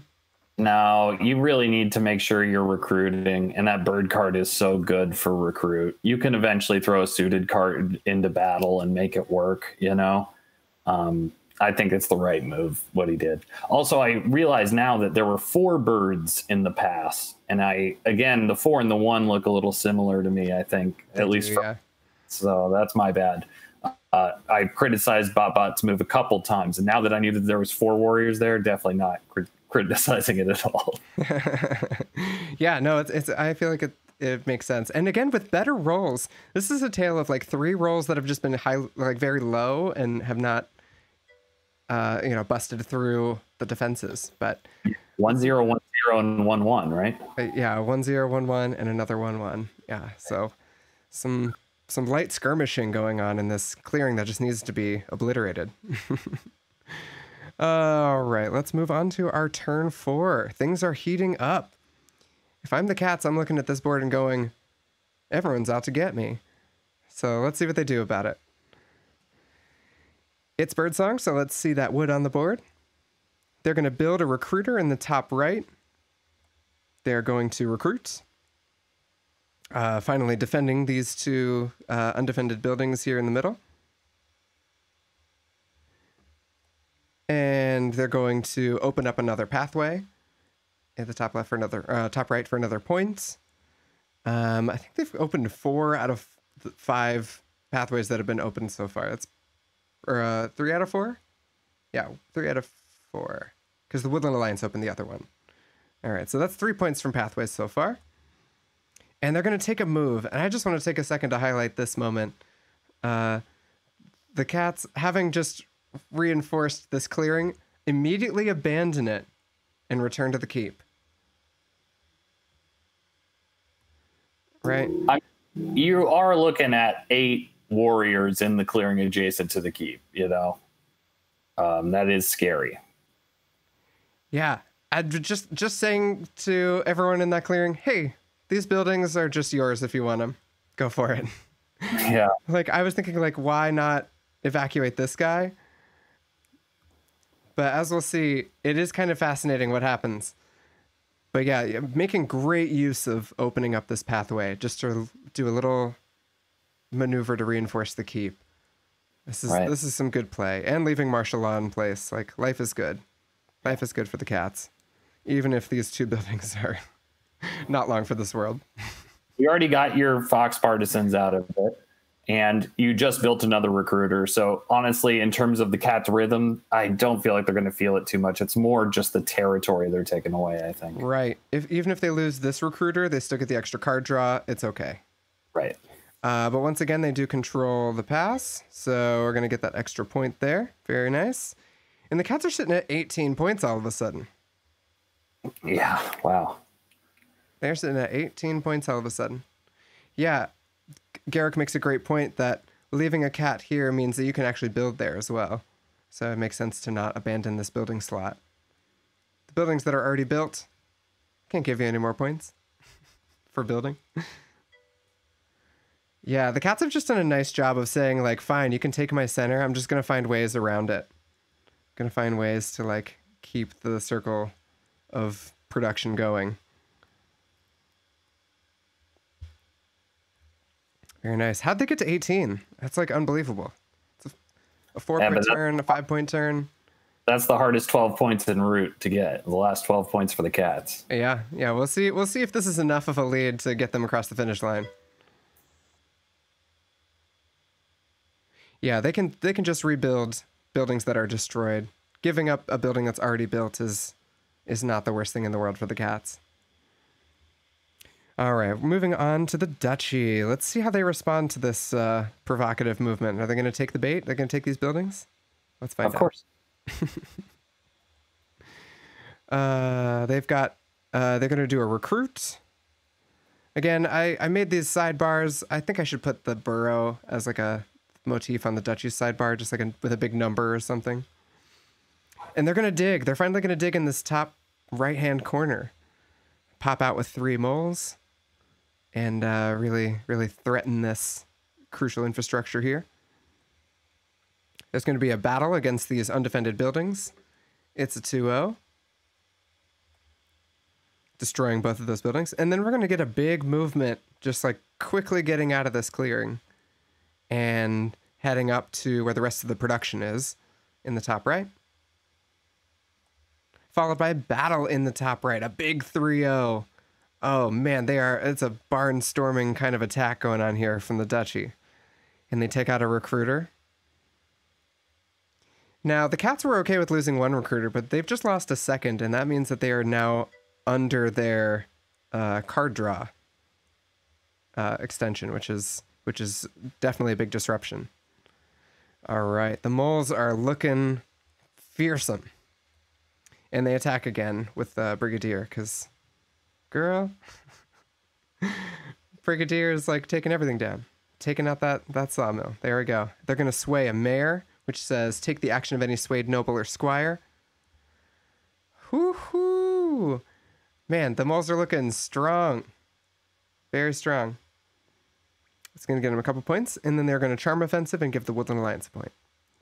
No, you really need to make sure you're recruiting, and that bird card is so good for recruit. You can eventually throw a suited card into battle and make it work. You know, um, I think it's the right move what he did. Also, I realize now that there were four birds in the pass, and I again the four and the one look a little similar to me. I think at least. For, yeah. So that's my bad. Uh, I criticized BotBot's move a couple times, and now that I knew that there was four warriors there, definitely not criticizing it at all. yeah, no, it's, it's I feel like it it makes sense. And again, with better rolls, this is a tale of like three rolls that have just been high, like very low, and have not uh, you know, busted through the defenses. But one zero, one zero, and one one, right? Uh, yeah, one zero, one one, and another one one. Yeah, so some some light skirmishing going on in this clearing that just needs to be obliterated. All right, let's move on to our turn four. Things are heating up. If I'm the cats, I'm looking at this board and going, everyone's out to get me. So let's see what they do about it. It's Birdsong, so let's see that wood on the board. They're going to build a recruiter in the top right. They're going to recruit. Uh, finally, defending these two uh, undefended buildings here in the middle. And they're going to open up another pathway at the top left for another, uh, top right for another point. Um, I think they've opened four out of five pathways that have been opened so far. That's or uh, three out of four. Yeah, three out of four. Because the Woodland Alliance opened the other one. All right, so that's three points from pathways so far. And they're going to take a move. And I just want to take a second to highlight this moment. Uh, the cats, having just reinforced this clearing, immediately abandon it and return to the keep. Right? I, you are looking at eight warriors in the clearing adjacent to the keep, you know? Um, that is scary. Yeah. I'd just just saying to everyone in that clearing, hey, these buildings are just yours if you want them. Go for it. Yeah. like I was thinking like why not evacuate this guy? But as we'll see, it is kind of fascinating what happens. But yeah, making great use of opening up this pathway just to do a little maneuver to reinforce the keep. This is right. this is some good play, and leaving martial law in place. Like life is good, life is good for the cats, even if these two buildings are not long for this world. You already got your Fox partisans out of it, and you just built another recruiter. So honestly, in terms of the cat's rhythm, I don't feel like they're going to feel it too much. It's more just the territory they're taking away. I think. Right. If even if they lose this recruiter, they still get the extra card draw. It's okay. Right. Uh, but once again, they do control the pass, so we're gonna get that extra point there. Very nice. And the cats are sitting at 18 points all of a sudden. Yeah. Wow. They're sitting at 18 points all of a sudden. Yeah. Garrick makes a great point that leaving a cat here means that you can actually build there as well. So it makes sense to not abandon this building slot. The buildings that are already built can't give you any more points for building. Yeah, the cats have just done a nice job of saying like, fine, you can take my center. I'm just gonna find ways around it. gonna find ways to like keep the circle of production going. Very nice. How'd they get to 18? That's like unbelievable. It's a, a four yeah, point turn, a five point turn. That's the hardest 12 points in Root to get. The last 12 points for the cats. Yeah, yeah. We'll see. We'll see if this is enough of a lead to get them across the finish line. Yeah, they can they can just rebuild buildings that are destroyed. Giving up a building that's already built is is not the worst thing in the world for the cats. All right, moving on to the duchy. Let's see how they respond to this uh, provocative movement. Are they going to take the bait? Are They're going to take these buildings? Let's find of out. Of course. uh, they've got. Uh, they're going to do a recruit. Again, I, I made these sidebars. I think I should put the burrow as like a motif on the duchy's sidebar, just like a, with a big number or something. And they're gonna dig. They're finally gonna dig in this top right hand corner, pop out with three moles, and uh, really, really threaten this crucial infrastructure here. There's going to be a battle against these undefended buildings. It's a 2 0. Destroying both of those buildings. And then we're going to get a big movement, just like quickly getting out of this clearing and heading up to where the rest of the production is in the top right. Followed by a battle in the top right, a big 3 0. Oh man, they are, it's a barnstorming kind of attack going on here from the Duchy. And they take out a recruiter. Now, the Cats were okay with losing one recruiter, but they've just lost a second, and that means that they are now under their uh, card draw uh, extension, which is which is definitely a big disruption. All right, the moles are looking fearsome. And they attack again with uh, Brigadier, because, girl, Brigadier is like taking everything down, taking out that, that sawmill. There we go. They're going to sway a mayor, which says take the action of any swayed noble or squire. Whoo-hoo! Man, the moles are looking strong. Very strong. It's going to get them a couple points, and then they're going to charm offensive and give the Woodland Alliance a point.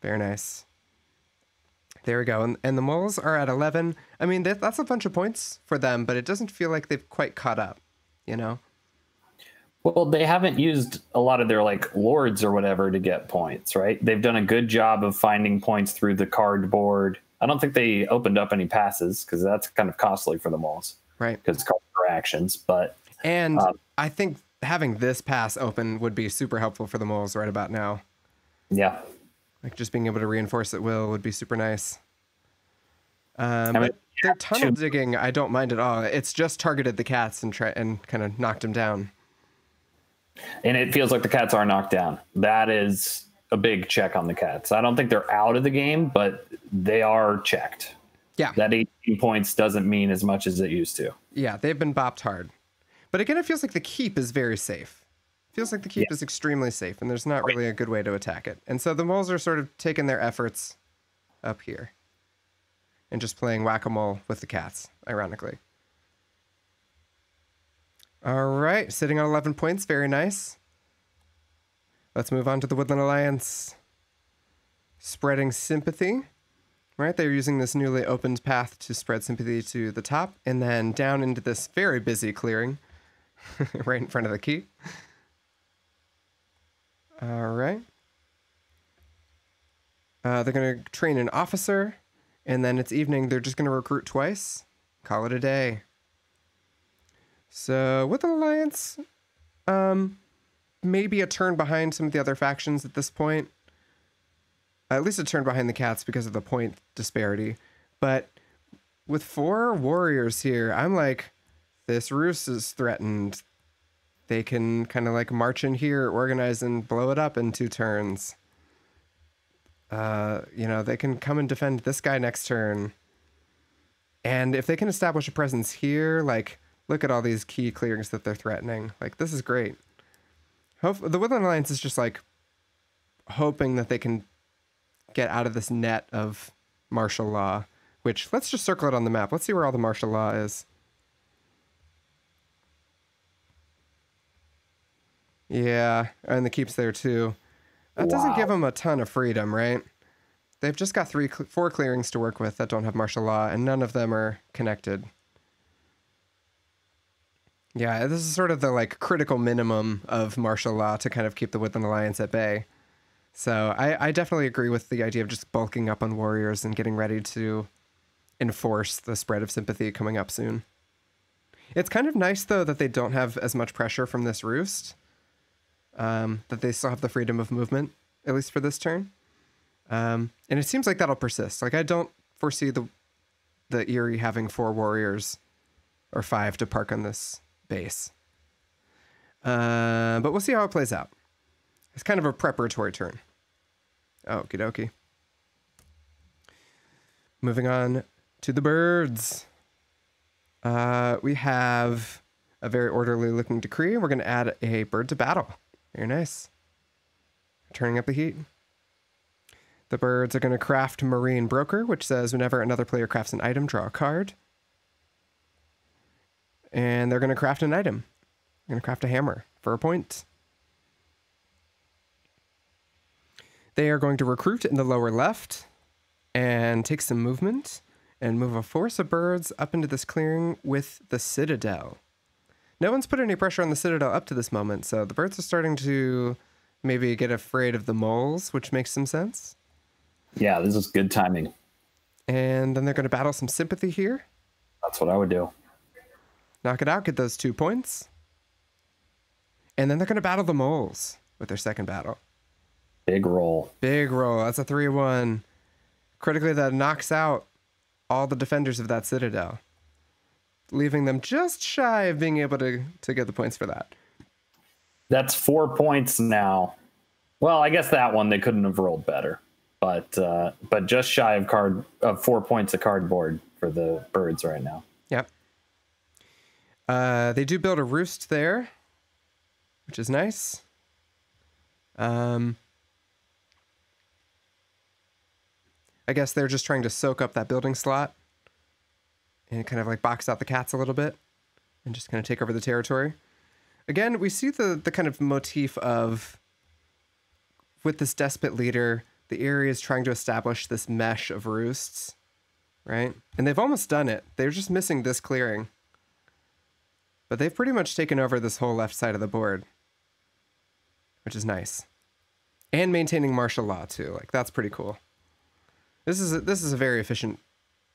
Very nice. There we go. And, and the moles are at 11. I mean, that's a bunch of points for them, but it doesn't feel like they've quite caught up, you know? Well, they haven't used a lot of their like lords or whatever to get points, right? They've done a good job of finding points through the cardboard. I don't think they opened up any passes because that's kind of costly for the moles, right? Because card actions, but and um, I think having this pass open would be super helpful for the moles right about now. Yeah. Like just being able to reinforce at will would be super nice. Um, I mean, their tunnel digging, I don't mind at all. It's just targeted the cats and try and kind of knocked them down. And it feels like the cats are knocked down. That is a big check on the cats. I don't think they're out of the game, but they are checked. Yeah, That 18 points doesn't mean as much as it used to. yeah, they've been bopped hard. But again, it feels like the keep is very safe. Feels like the keep Yeah. is extremely safe, and there's not really a good way to attack it. And so the moles are sort of taking their efforts up here, and just playing whack a mole with the cats. Ironically. All right, sitting on 11 points, very nice. Let's move on to the Woodland Alliance. Spreading sympathy. Right, they're using this newly opened path to spread sympathy to the top and then down into this very busy clearing right in front of the keep. All right. Uh, they're going to train an officer, and then it's evening. They're just going to recruit twice. Call it a day. So, with the Alliance, um, maybe a turn behind some of the other factions at this point. At least a turn behind the cats because of the point disparity. But with four warriors here, I'm like, this roost is threatened. They can kind of like march in here, organize, and blow it up in two turns. Uh, you know, they can come and defend this guy next turn. And if they can establish a presence here, like, look at all these key clearings that they're threatening. Like, this is great. Hope the Woodland Alliance is just like hoping that they can get out of this net of martial law. Which let's just circle it on the map. Let's see where all the martial law is. Yeah, and the keeps there too. That doesn't give them a ton of freedom, right? They've just got three, four clearings to work with that don't have martial law, and none of them are connected. Yeah, this is sort of the like critical minimum of martial law to kind of keep the Woodland Alliance at bay. So I, I definitely agree with the idea of just bulking up on warriors and getting ready to enforce the spread of sympathy coming up soon. It's kind of nice though that they don't have as much pressure from this roost. Um, that they still have the freedom of movement, at least for this turn. Um, and it seems like that'll persist. Like I don't foresee the the Eyrie having four warriors or five to park on this base. Uh, but we'll see how it plays out. It's kind of a preparatory turn. Okie dokie. Moving on to the birds. Uh, we have a very orderly looking decree. We're going to add a bird to battle. Very nice. Turning up the heat. The birds are going to craft Murine Broker, which says whenever another player crafts an item, draw a card. And they're going to craft an item. They're going to craft a hammer for a point. They are going to recruit in the lower left and take some movement and move a force of birds up into this clearing with the Citadel. No one's put any pressure on the Citadel up to this moment, so the birds are starting to maybe get afraid of the moles, which makes some sense. Yeah, this is good timing. And then they're going to battle some sympathy here. That's what I would do. Knock it out, get those two points. And then they're going to battle the moles with their second battle. Big roll. Big roll. That's a 3 1. Critically, that knocks out all the defenders of that citadel, leaving them just shy of being able to, to get the points for that. That's four points now. Well, I guess that one they couldn't have rolled better, but uh, but just shy of card of four points of cardboard for the birds right now. Yep. Uh, they do build a roost there, which is nice. Um, I guess they're just trying to soak up that building slot and kind of like box out the cats a little bit and just kind of take over the territory. Again, we see the the kind of motif of with this despot leader, the Eyrie is trying to establish this mesh of roosts, right? And they've almost done it. They're just missing this clearing. But they've pretty much taken over this whole left side of the board, which is nice. And maintaining martial law too. Like that's pretty cool. This is a, this is a very efficient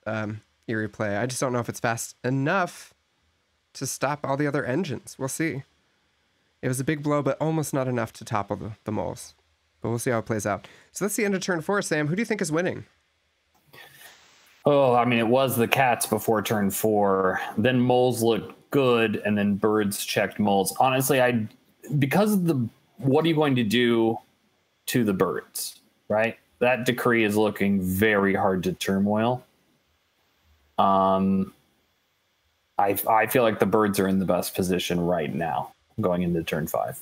um, Eyrie play. I just don't know if it's fast enough to stop all the other engines. We'll see. It was a big blow, but almost not enough to topple the, the moles. But we'll see how it plays out. So that's the end of turn four, Sam. Who do you think is winning? Oh, I mean, it was the cats before turn four. Then moles looked good, and then birds checked moles. Honestly, I because of the what are you going to do to the birds, right? That decree is looking very hard to turmoil. Um, I I feel like the birds are in the best position right now going into turn five.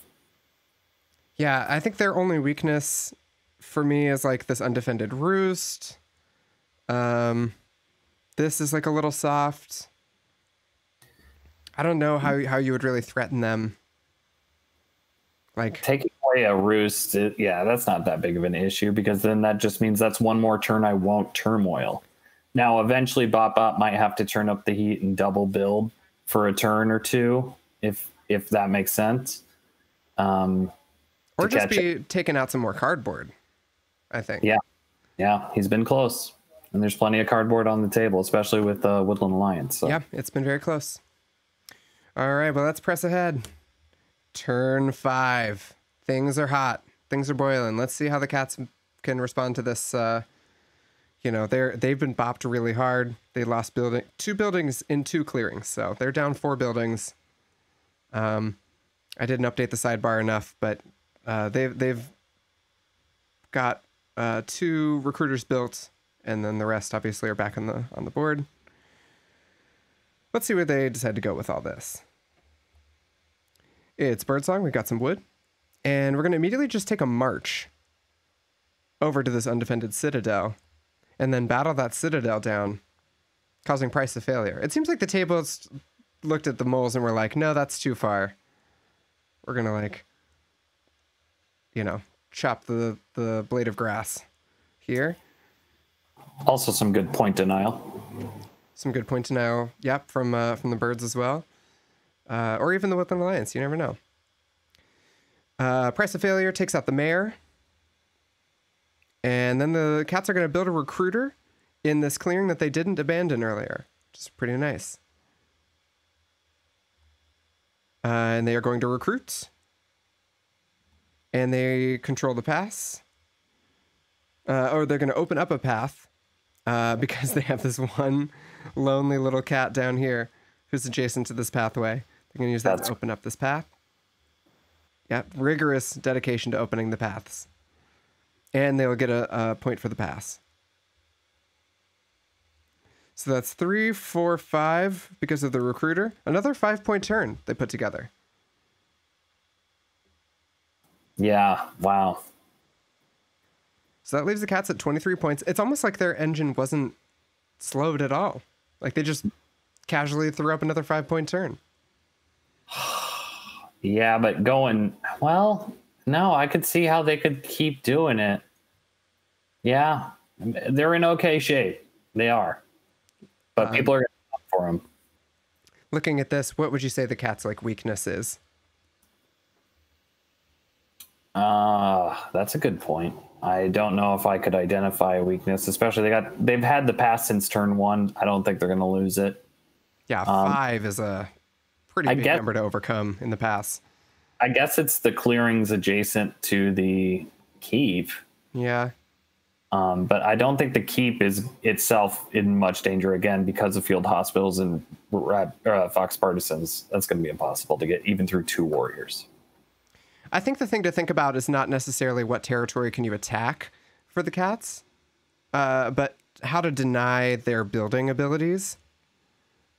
Yeah, I think their only weakness for me is like this undefended roost. Um, this is like a little soft. I don't know how how you would really threaten them. Like taking away a roost, it, yeah, that's not that big of an issue because then that just means that's one more turn I won't turmoil. Now, eventually, BotBot might have to turn up the heat and double build for a turn or two, if if that makes sense. Um, or just be it. taking out some more cardboard. I think. Yeah, yeah, he's been close, and there's plenty of cardboard on the table, especially with uh, Woodland Alliance. So. Yeah, it's been very close. All right, well, let's press ahead. Turn five. Things are hot. Things are boiling. Let's see how the cats can respond to this. Uh, you know, they're they've been bopped really hard. They lost building two buildings in two clearings, so they're down four buildings. Um, I didn't update the sidebar enough, but uh, they've they've got uh, two recruiters built, and then the rest obviously are back on the on the board. Let's see where they decide to go with all this. It's Birdsong. We've got some wood, and we're going to immediately just take a march over to this undefended citadel, and then battle that citadel down, causing price of failure. It seems like the tables looked at the moles and were like, "No, that's too far. We're gonna like you know, chop the, the blade of grass here. Also, some good point denial. Some good point denial. Yep, from uh, from the birds as well, uh, or even the Woodland Alliance. You never know. Uh, price of failure takes out the mayor, and then the cats are going to build a recruiter in this clearing that they didn't abandon earlier, which is pretty nice. Uh, and they are going to recruit and they control the pass. Uh, or they're going to open up a path uh, because they have this one lonely little cat down here who's adjacent to this pathway. They're going to use that That's... to open up this path. Yeah, rigorous dedication to opening the paths. And they'll get a, a point for the pass. So that's three, four, five because of the recruiter. Another five point turn they put together. Yeah. Wow. So that leaves the Cats at 23 points. It's almost like their engine wasn't slowed at all. Like they just casually threw up another five point turn. yeah, but going, well, no, I could see how they could keep doing it. Yeah, they're in okay shape. They are. But um, people are going to for them. Looking at this, what would you say the Cats' like weakness is? Uh, that's a good point. I don't know if I could identify a weakness, especially they got they've had the pass since turn one. I don't think they're going to lose it. Yeah, um, five um, is a pretty big guess, number to overcome in the pass. I guess it's the clearings adjacent to the keep. Yeah. Um, but I don't think the keep is itself in much danger again because of field hospitals and uh, fox partisans. That's going to be impossible to get even through two warriors. I think the thing to think about is not necessarily what territory can you attack for the cats, uh, but how to deny their building abilities.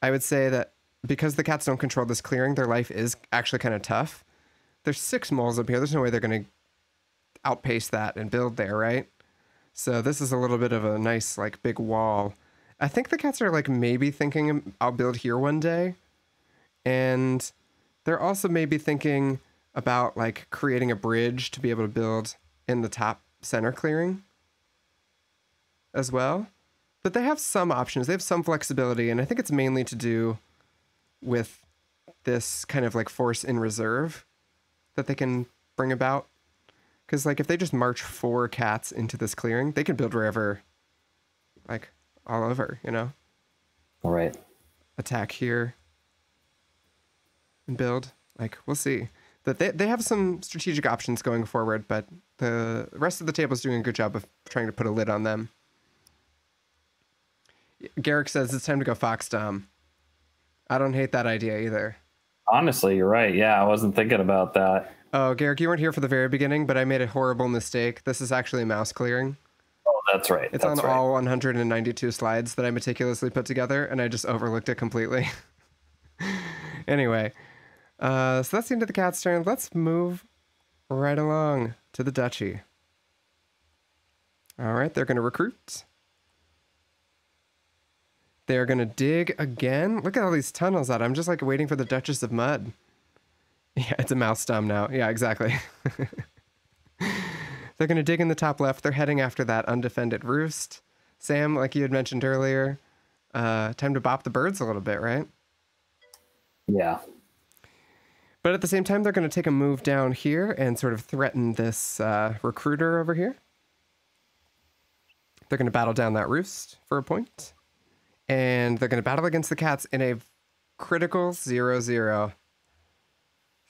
I would say that because the cats don't control this clearing, their life is actually kind of tough. There's six moles up here. There's no way they're going to outpace that and build there, right? So this is a little bit of a nice, like, big wall. I think the cats are like maybe thinking I'll build here one day, and they're also maybe thinking about like creating a bridge to be able to build in the top center clearing as well. But they have some options. They have some flexibility, and I think it's mainly to do with this kind of like force in reserve that they can bring about. Because like if they just march four cats into this clearing, they can build wherever, like all over, you know. All right. Attack here and build. Like we'll see That they, they have some strategic options going forward, but the rest of the table is doing a good job of trying to put a lid on them. Garrick says it's time to go Fox Dom. I don't hate that idea either. Honestly, you're right. Yeah, I wasn't thinking about that. Oh, Garrick, you weren't here for the very beginning, but I made a horrible mistake. This is actually mouse clearing. Oh, that's right. It's that's on right. all 192 slides that I meticulously put together, and I just overlooked it completely. anyway, uh, so that's the end of the cat's turn. Let's move right along to the duchy. All right, they're going to recruit. They're going to dig again. Look at all these tunnels out. I'm just like waiting for the Duchess of Mud. Yeah, it's a mouse dom now. Yeah, exactly. They're going to dig in the top left. They're heading after that undefended roost. Sam, like you had mentioned earlier, uh, time to bop the birds a little bit, right? Yeah. But at the same time, they're going to take a move down here and sort of threaten this uh, recruiter over here. They're going to battle down that roost for a point. And they're going to battle against the cats in a critical 0 0.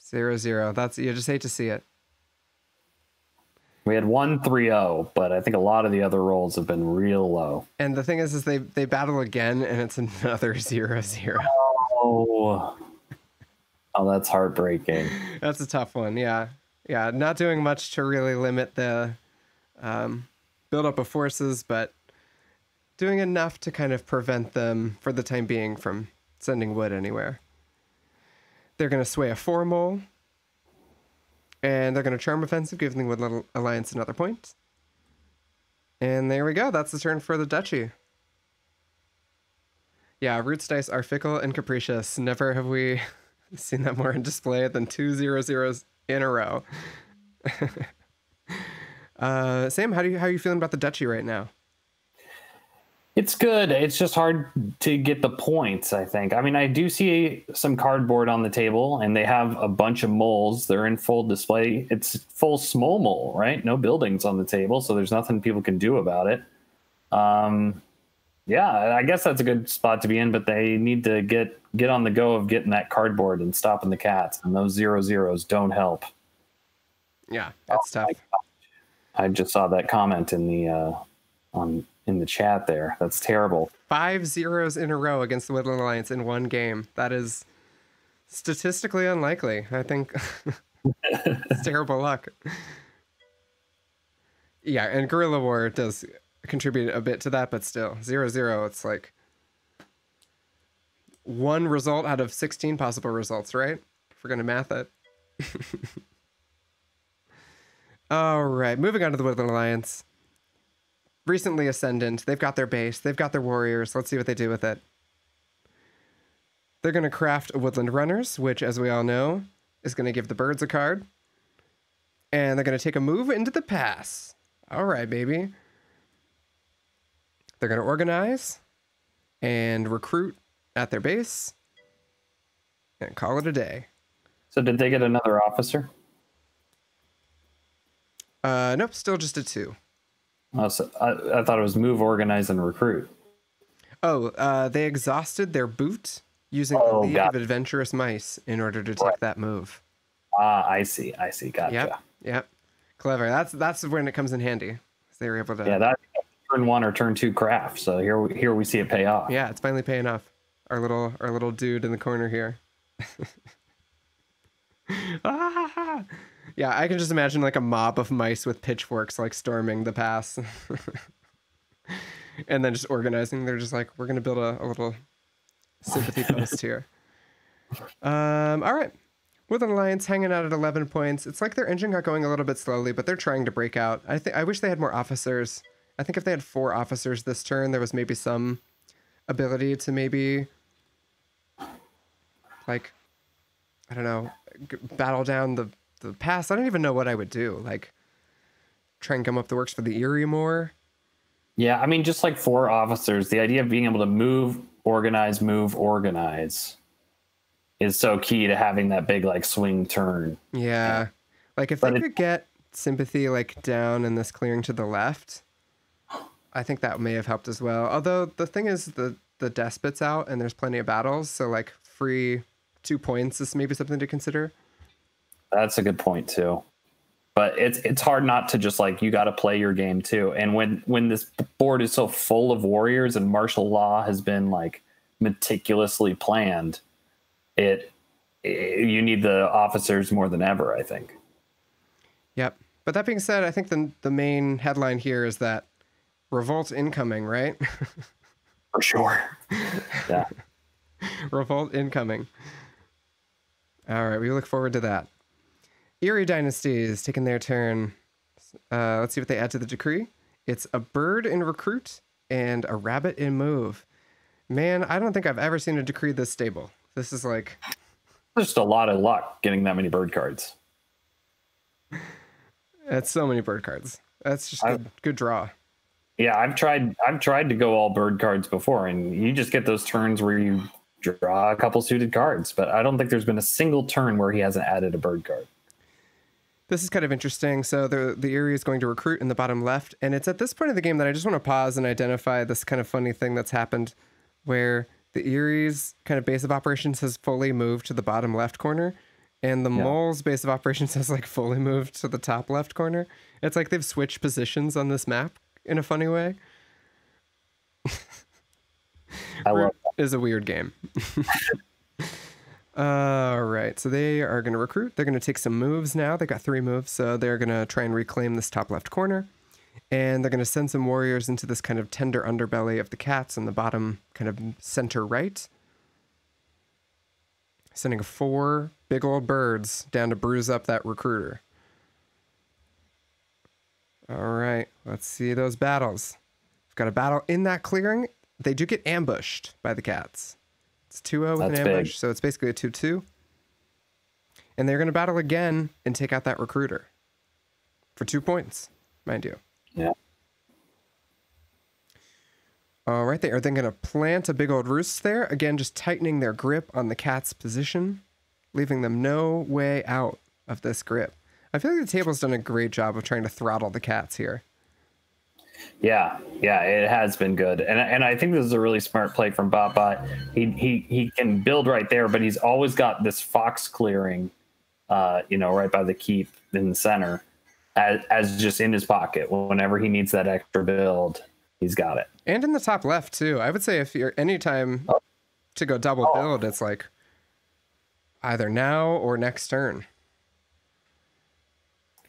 0 0. That's, you just hate to see it. We had one 3-0, but I think a lot of the other rolls have been real low. And the thing is, is they, they battle again and it's another 0 0. Oh. Oh, that's heartbreaking. That's a tough one. Yeah. Yeah. Not doing much to really limit the um, buildup of forces, but doing enough to kind of prevent them for the time being from sending wood anywhere. They're going to sway a Foremole. And they're going to charm offensive, giving the Woodland Alliance another point. And there we go. That's the turn for the duchy. Yeah, roots dice are fickle and capricious. Never have we seen that more in display than two zero zeros in a row. uh, Sam, how do you how are you feeling about the duchy right now? It's good. It's just hard to get the points, I think. I mean, I do see some cardboard on the table and they have a bunch of moles. They're in full display. It's full small mole, right? No buildings on the table, so there's nothing people can do about it. Um yeah, I guess that's a good spot to be in, but they need to get get on the go of getting that cardboard and stopping the cats. And those zero zeros don't help. Yeah, that's tough. I just saw that comment in the uh on in the chat there. That's terrible. Five zeros in a row against the Woodland Alliance in one game. That is statistically unlikely. I think it's terrible luck. Yeah, and Guerrilla War does contribute a bit to that, but still, zero zero. It's like one result out of sixteen possible results, right? If we're gonna math it. All right, moving on to the Woodland Alliance. Recently Ascendant. They've got their base. They've got their warriors. Let's see what they do with it. They're going to craft a Woodland Runners, which, as we all know, is going to give the birds a card. And they're going to take a move into the pass. All right, baby. They're going to organize and recruit at their base and call it a day. So did they get another officer? Uh, nope, still just a two. Oh, so I, I thought it was move, organize, and recruit. Oh, uh, they exhausted their boot using Oh, the League of Adventurous Mice in order to take Right. that move. Ah, I see. I see. Gotcha. Yep, yep. Clever. That's that's when it comes in handy. They were able to. Yeah, that turn one or turn two craft. So here, we, here we see it pay off. Yeah, it's finally paying off. Our little our little dude in the corner here. ah! Yeah, I can just imagine like a mob of mice with pitchforks like storming the pass. and then just organizing. They're just like, we're gonna build a, a little sympathy post here. Um, all right. With an alliance hanging out at 11 points, it's like their engine got going a little bit slowly, but they're trying to break out. I think I wish they had more officers. I think if they had four officers this turn, there was maybe some ability to maybe like I don't know, g- battle down the the pass. I don't even know what I would do. Like try and come up the works for the Eyrie more. Yeah, I mean, just like four officers, the idea of being able to move, organize, move, organize is so key to having that big like swing turn. Yeah. Like if But they it- could get sympathy like down in this clearing to the left, I think that may have helped as well. Although the thing is the the despot's out and there's plenty of battles, so like free two points is maybe something to consider. That's a good point too. But it's it's hard not to just like you got to play your game too. And when when this board is so full of warriors and martial law has been like meticulously planned, it, it you need the officers more than ever. I think. Yep. But that being said, I think the the main headline here is that revolt incoming, right? For sure. Yeah. revolt incoming. All right, we look forward to that. Eyrie Dynasties taking their turn. Uh, let's see what they add to the decree. It's a bird in recruit and a rabbit in move. Man, I don't think I've ever seen a decree this stable. This is like just a lot of luck getting that many bird cards. That's so many bird cards. That's just good, good draw. Yeah, I've tried. I've tried to go all bird cards before, and you just get those turns where you draw a couple suited cards. But I don't think there's been a single turn where he hasn't added a bird card. This is kind of interesting. So the the Eyrie is going to recruit in the bottom left, and it's at this point of the game that I just want to pause and identify this kind of funny thing that's happened, where the Eyrie's kind of base of operations has fully moved to the bottom left corner, and the yeah. mole's base of operations has like fully moved to the top left corner. It's like they've switched positions on this map in a funny way. I love that. is a weird game. All right, so they are going to recruit. They're going to take some moves now. They got three moves, so they're going to try and reclaim this top left corner, and they're going to send some warriors into this kind of tender underbelly of the cats in the bottom, kind of center right. Sending four big old birds down to bruise up that recruiter. All right, let's see those battles. We've got a battle in that clearing. They do get ambushed by the cats. It's 2 0 with That's an ambush, big. so it's basically a 2 2. And they're going to battle again and take out that recruiter for two points, mind you. Yeah. All right, they are then going to plant a big old roost there. Again, just tightening their grip on the cat's position, leaving them no way out of this grip. I feel like the table's done a great job of trying to throttle the cats here. Yeah, yeah, it has been good, and and I think this is a really smart play from Baba. He he he can build right there, but he's always got this fox clearing, uh, you know, right by the keep in the center, as as just in his pocket. Whenever he needs that extra build, he's got it. And in the top left too. I would say if you're anytime oh. to go double oh. build, it's like either now or next turn.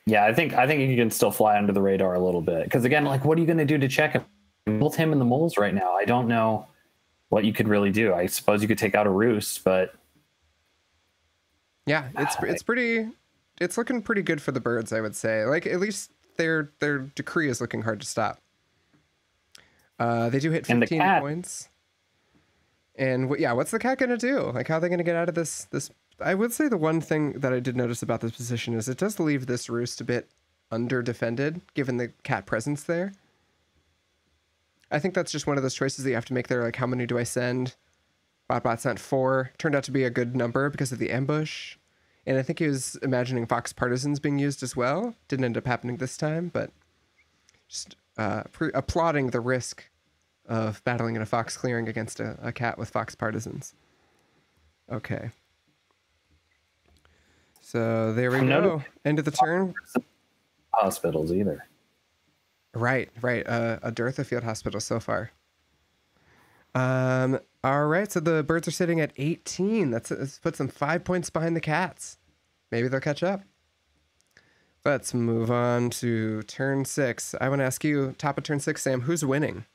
Yeah, I think I think you can still fly under the radar a little bit because again, like, what are you going to do to check him? Both him and the moles right now. I don't know what you could really do. I suppose you could take out a roost, but yeah, it's it's pretty. It's looking pretty good for the birds, I would say. Like at least their their decree is looking hard to stop. Uh, they do hit 15 points. And what, yeah, what's the cat gonna do? Like, how are they gonna get out of this this I would say the one thing that I did notice about this position is it does leave this roost a bit under defended, given the cat presence there. I think that's just one of those choices that you have to make there. Like, how many do I send? Bot sent four. Turned out to be a good number because of the ambush. And I think he was imagining Fox Partisans being used as well. Didn't end up happening this time, but just uh, applauding the risk of battling in a Fox clearing against a, a cat with Fox Partisans. Okay. So there we go. End of the turn. Hospitals either. Right, right. Uh, a dearth of field hospitals so far. Um. All right. So the birds are sitting at 18. That's let's put some five points behind the cats. Maybe they'll catch up. Let's move on to turn six. I want to ask you, top of turn six, Sam, who's winning?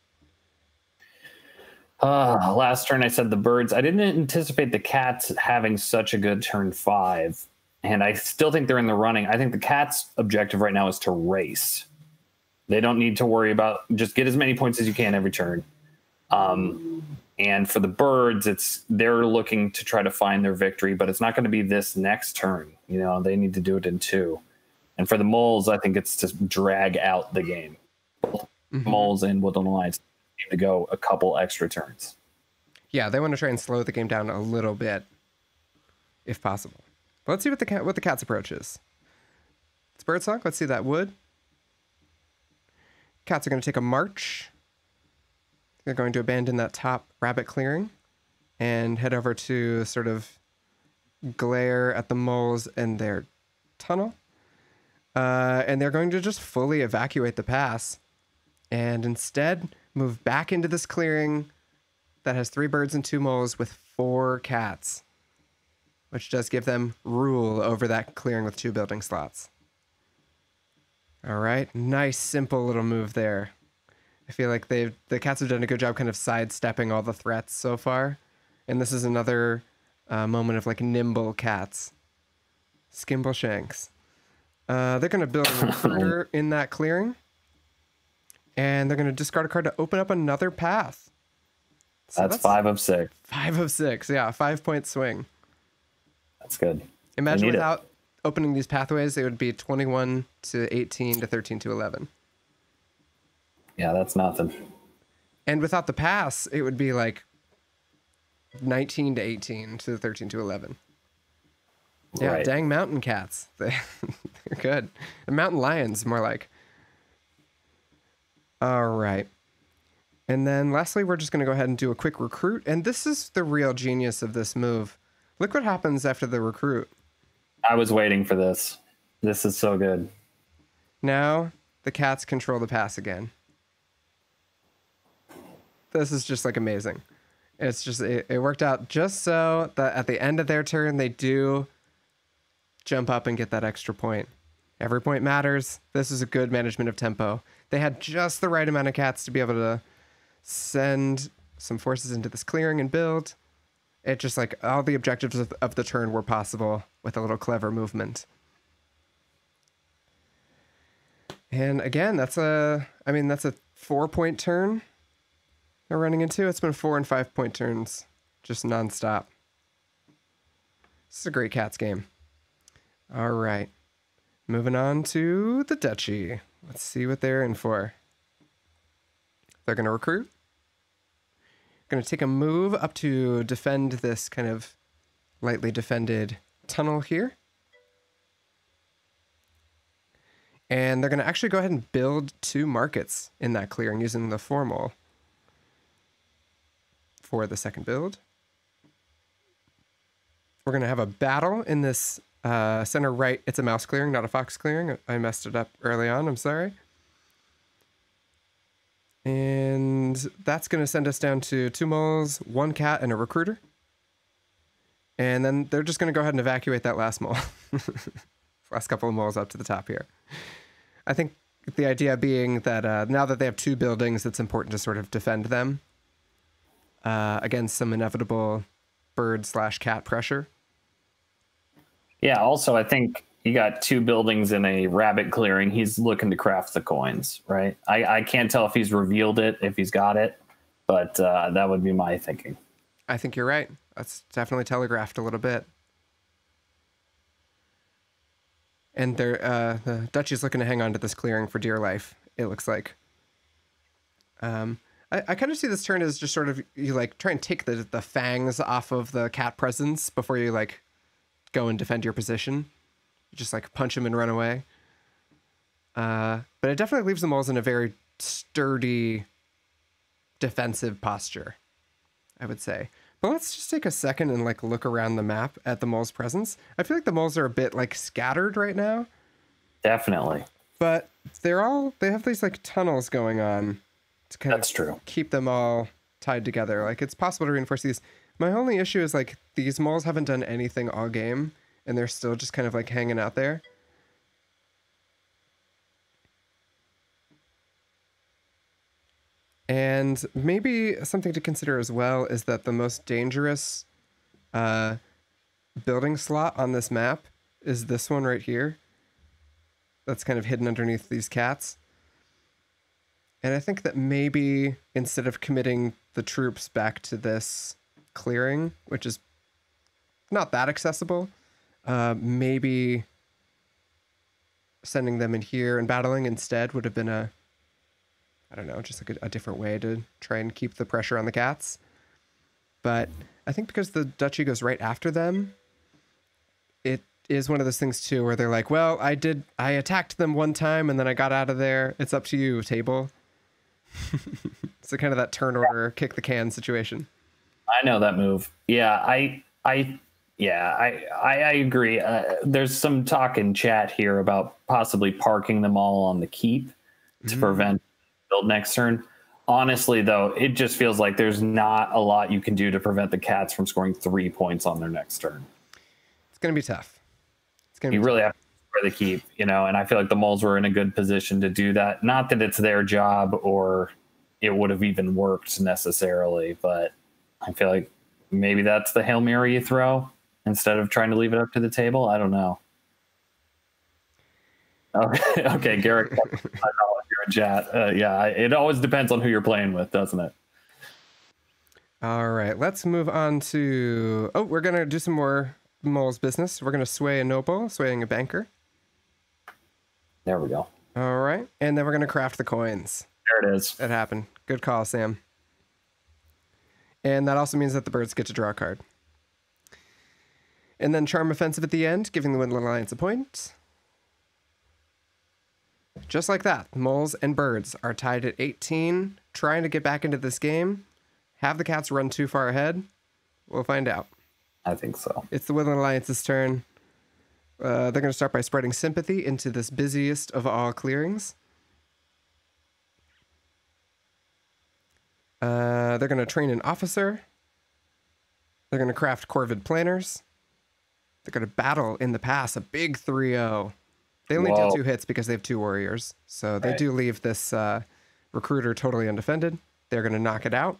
Uh, last turn I said the birds. I didn't anticipate the cats having such a good turn five and I still think they're in the running. I think the Cats' objective right now is to race. They don't need to worry about just get as many points as you can every turn. Um, and for the Birds, it's they're looking to try to find their victory, but it's not going to be this next turn. You know, they need to do it in two. And for the Moles, I think it's to drag out the game. mm-hmm. Moles and Woodland Alliance need to go a couple extra turns. Yeah, they want to try and slow the game down a little bit, if possible. Let's see what the cat what the cat's approach is. It's birdsong. Let's see that wood. Cats are going to take a march. They're going to abandon that top rabbit clearing and head over to sort of glare at the moles and their tunnel. Uh, and they're going to just fully evacuate the pass and instead move back into this clearing that has three birds and two moles with four cats, which does give them rule over that clearing with two building slots. All right, nice, simple little move there. I feel like they've the cats have done a good job kind of sidestepping all the threats so far, and this is another uh, moment of like nimble cats. Skimbleshanks. Uh, they're gonna build a recruiter in that clearing, and they're gonna discard a card to open up another path. So that's, that's, five of six. Five of six, yeah, five point swing. That's good. Imagine without it. opening these pathways, it would be twenty-one to eighteen to thirteen to eleven. Yeah, that's nothing. And without the pass, it would be like 19 to 18 to 13 to 11. Yeah, right. dang mountain cats. They, are good. And mountain lions, more like. All right. And then lastly, we're just going to go ahead and do a quick recruit. And this is the real genius of this move. Look what happens after the recruit. I was waiting for this. This is so good. Now the cats control the pass again. This is just like amazing. It's just it, it worked out just so that at the end of their turn they do jump up and get that extra point. Every point matters. This is a good management of tempo. They had just the right amount of cats to be able to send some forces into this clearing and build. It just like all the objectives of, of the turn were possible with a little clever movement. And again, that's a I mean that's a 4 point turn they're running into. It's been 4 and 5 point turns just nonstop. This is a great cats game. All right. Moving on to the Duchy. Let's see what they're in for. They're going to recruit. Going to take a move up to defend this kind of lightly defended tunnel here. And they're going to actually go ahead and build two markets in that clearing using the Foremole for the second build. We're going to have a battle in this uh, center right, it's a mouse clearing, not a fox clearing. I messed it up early on. I'm sorry. And that's going to send us down to two moles, one cat, and a recruiter. And then they're just going to go ahead and evacuate that last mole. last couple of moles up to the top here. I think the idea being that uh, now that they have two buildings, it's important to sort of defend them uh, against some inevitable bird slash cat pressure. Yeah. Also, I think you got two buildings in a rabbit clearing. He's looking to craft the coins, right? I, I can't tell if he's revealed it, if he's got it, but uh, that would be my thinking. I think you're right. That's definitely telegraphed a little bit. And they're, uh, the looking to hang on to this clearing for dear life, it looks like. Um, I, I kind of see this turn as just sort of you like try and take the, the fangs off of the cat presence before you like go and defend your position. Just like punch him and run away. Uh, but it definitely leaves the moles in a very sturdy defensive posture, I would say. But let's just take a second and like look around the map at the moles' presence. I feel like the moles are a bit like scattered right now. Definitely. But they're all they have these like tunnels going on to kind That's of true. keep them all tied together. Like it's possible to reinforce these. My only issue is like these moles haven't done anything all game, and they're still just kind of like hanging out there. And maybe something to consider as well is that the most dangerous uh, building slot on this map is this one right here. That's kind of hidden underneath these cats. And I think that maybe instead of committing the troops back to this clearing, which is not that accessible. Uh, maybe sending them in here and battling instead would have been a, I don't know, just like a, a different way to try and keep the pressure on the cats. But I think because the duchy goes right after them, it is one of those things too where they're like, well, I did, I attacked them one time and then I got out of there. It's up to you, table. so kind of that turn order, kick the can situation. I know that move. Yeah, I I Yeah, I I, I agree. Uh, there's some talk in chat here about possibly parking them all on the keep to Mhm. prevent build next turn. Honestly, though, it just feels like there's not a lot you can do to prevent the cats from scoring three points on their next turn. It's gonna be tough. It's gonna You be really have to score the keep, you know. And I feel like the moles were in a good position to do that. Not that it's their job or it would have even worked necessarily, but I feel like maybe that's the hail mary you throw instead of trying to leave it up to the table. I don't know. Okay, okay, Garrett. I know you're in chat. Uh, yeah, it always depends on who you're playing with, doesn't it? All right, let's move on to. Oh, we're gonna do some more moles business. We're gonna sway a noble, swaying a banker. There we go. All right, and then we're gonna craft the coins. There it is. That happened. Good call, Sam. And that also means that the birds get to draw a card. And then charm offensive at the end, giving the Woodland Alliance a point. Just like that, moles and birds are tied at 18, trying to get back into this game. Have the cats run too far ahead? We'll find out. I think so. It's the Woodland Alliance's turn. Uh, they're going to start by spreading sympathy into this busiest of all clearings. Uh, they're going to train an officer. They're going to craft Corvid planners. They're going to battle in the pass a big 3 0. They only deal two hits because they have two warriors. So they Right. do leave this uh, recruiter totally undefended. They're going to knock it out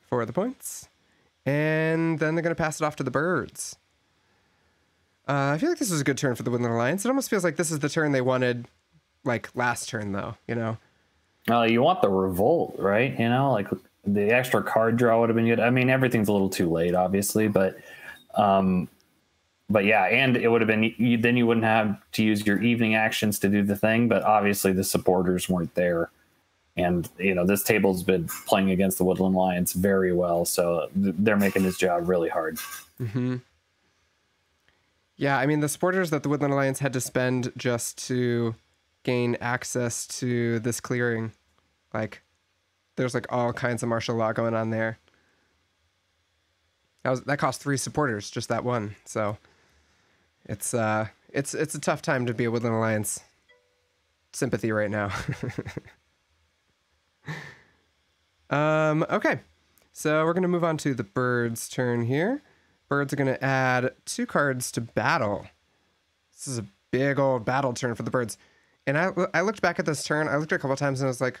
for the points. And then they're going to pass it off to the birds. Uh, I feel like this is a good turn for the Woodland Alliance. It almost feels like this is the turn they wanted, like last turn, though. You know, Uh, you want the revolt, right? You know, like the extra card draw would have been good. I mean, everything's a little too late, obviously, but, um, but yeah, and it would have been you, then you wouldn't have to use your evening actions to do the thing. But obviously, the supporters weren't there, and you know this table's been playing against the Woodland Lions very well, so th- they're making this job really hard. Mm-hmm. Yeah. I mean, the supporters that the Woodland Alliance had to spend just to gain access to this clearing, like, there's like all kinds of martial law going on there. That was that cost three supporters, just that one. So, it's uh, it's it's a tough time to be a Woodland Alliance sympathy right now. um, okay, so we're gonna move on to the birds' turn here. Birds are gonna add two cards to battle. This is a big old battle turn for the birds. And I I looked back at this turn. I looked at a couple times and I was like,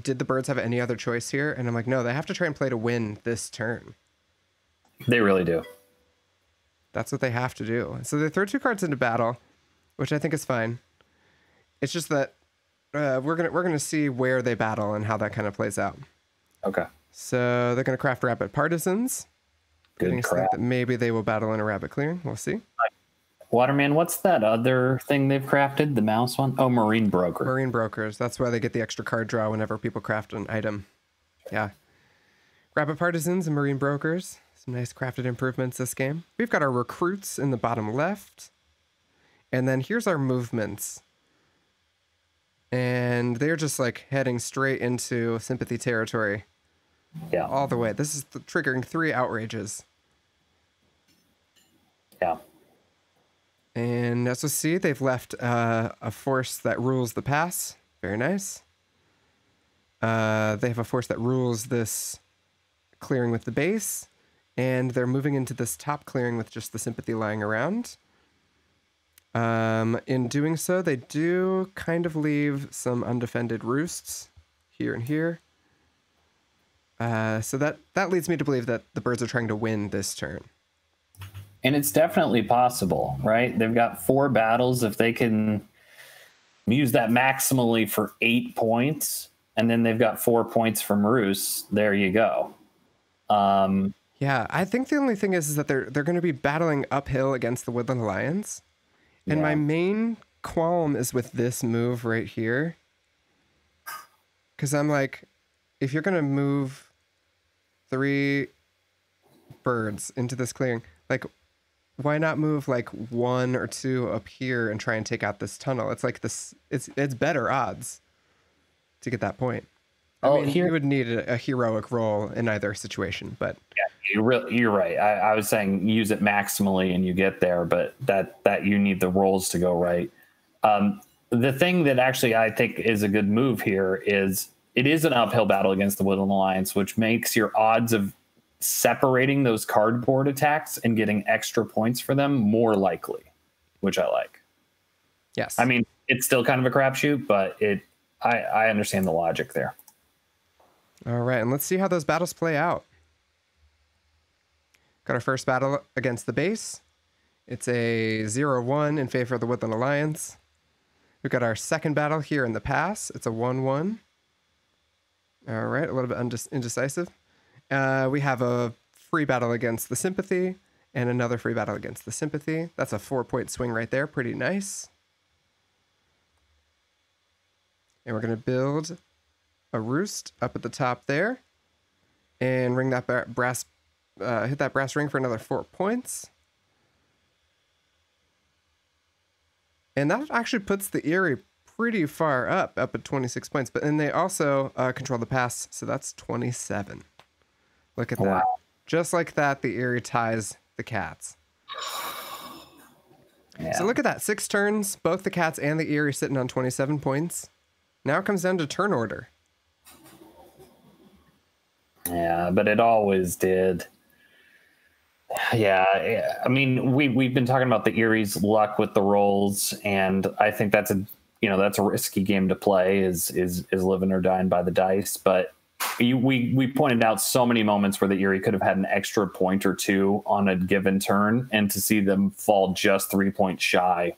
did the birds have any other choice here? And I'm like, no, they have to try and play to win this turn. They really do. That's what they have to do. So they throw two cards into battle, which I think is fine. It's just that uh, we're gonna we're gonna see where they battle and how that kind of plays out. Okay, So they're gonna craft rabbit partisans. Good us to think crap. that maybe they will battle in a rabbit clearing. We'll see. Waterman, what's that other thing they've crafted? The mouse one? Oh, Murine Broker. Murine brokers. That's why they get the extra card draw whenever people craft an item. Yeah. Rabbit partisans and murine brokers. Some nice crafted improvements this game. We've got our recruits in the bottom left. And then here's our movements. And they're just like heading straight into sympathy territory Yeah, all the way. This is the, triggering three outrages. yeah. And as we see, they've left uh, a force that rules the pass. Very nice. Uh, they have a force that rules this clearing with the base, and they're moving into this top clearing with just the sympathy lying around. Um, in doing so, they do kind of leave some undefended roosts here and here. Uh, so that that leads me to believe that the birds are trying to win this turn. And it's definitely possible, right? They've got four battles. If they can use that maximally for eight points, and then they've got four points from Roos, there you go. Um, Yeah, I think the only thing is, is that they're they're going to be battling uphill against the Woodland Alliance, and my main qualm is with this move right here. Because I'm like, if you're going to move three birds into this clearing, like, why not move like one or two up here and try and take out this tunnel? It's like this. It's it's better odds to get that point. I Oh, mean, here- you would need a, a heroic roll in either situation, but yeah, You're really, you're right. I, I was saying use it maximally and you get there, but that that you need the rolls to go right. Um, the thing that actually I think is a good move here is it is an uphill battle against the Woodland Alliance, which makes your odds of separating those cardboard attacks and getting extra points for them more likely, which I like. yes. I mean, it's still kind of a crapshoot, but it I, I understand the logic there. All right, and let's see how those battles play out. Got our first battle against the base. It's a 0 1 in favor of the Woodland Alliance. We've got our second battle here in the pass. It's a 1 1. All right, a little bit indecisive. Uh, we have a free battle against the Sympathy and another free battle against the Sympathy. That's a four point swing right there. Pretty nice. And we're going to build a roost up at the top there and ring that brass uh, hit that brass ring for another four points and that actually puts the Eyrie pretty far up up at 26 points but then they also uh, control the pass so that's 27 look at oh, that Wow. just like that the Eyrie ties the cats Yeah. so look at that six turns both the cats and the Eyrie sitting on 27 points now it comes down to turn order Yeah, but it always did. Yeah, eh, I mean, we we've been talking about the Eyrie's luck with the rolls, and I think that's a you know that's a risky game to play is is is living or dying by the dice. But you, we we pointed out so many moments where the Eyrie could have had an extra point or two on a given turn, and to see them fall just three points shy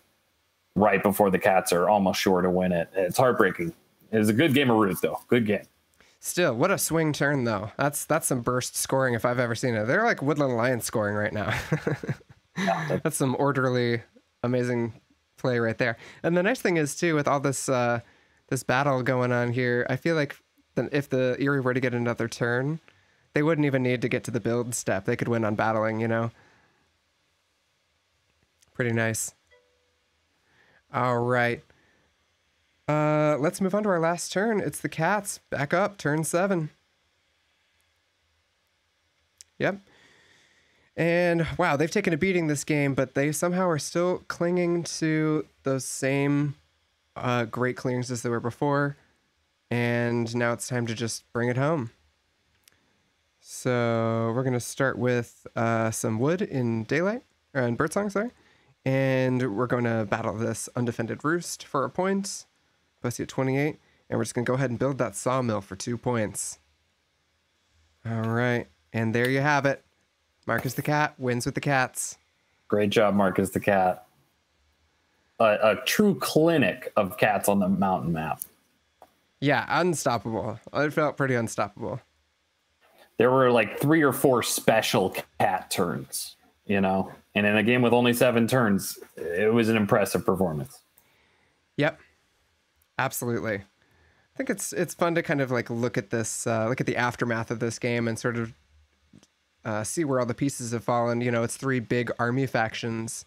right before the Cats are almost sure to win it, it's heartbreaking. It was a good game of Root, though. Good game. Still, what a swing turn though. That's that's some burst scoring if I've ever seen it. They're like Woodland Lions scoring right now. that's some orderly, amazing play right there. And the nice thing is too, with all this uh, this battle going on here, I feel like the, if the Eyrie were to get another turn, they wouldn't even need to get to the build step. They could win on battling. You know. Pretty nice. All right. Uh, let's move on to our last turn. It's the cats. Back up, turn seven. Yep. And wow, they've taken a beating this game, but they somehow are still clinging to those same uh, great clearings as they were before. And now it's time to just bring it home. So we're gonna start with uh, some wood in daylight or in birdsong, sorry, and we're going to battle this undefended roost for a point. Pussy at 28. And we're just going to go ahead and build that sawmill for two points. All right. And there you have it. Marcus the cat wins with the cats. Great job, Marcus the cat. A, a true clinic of cats on the mountain map. Yeah, unstoppable. It felt pretty unstoppable. There were like three or four special cat turns, you know, and in a game with only seven turns, it was an impressive performance. Yep. Absolutely. I think it's it's fun to kind of like look at this, uh, look at the aftermath of this game and sort of uh, see where all the pieces have fallen. You know, it's three big army factions,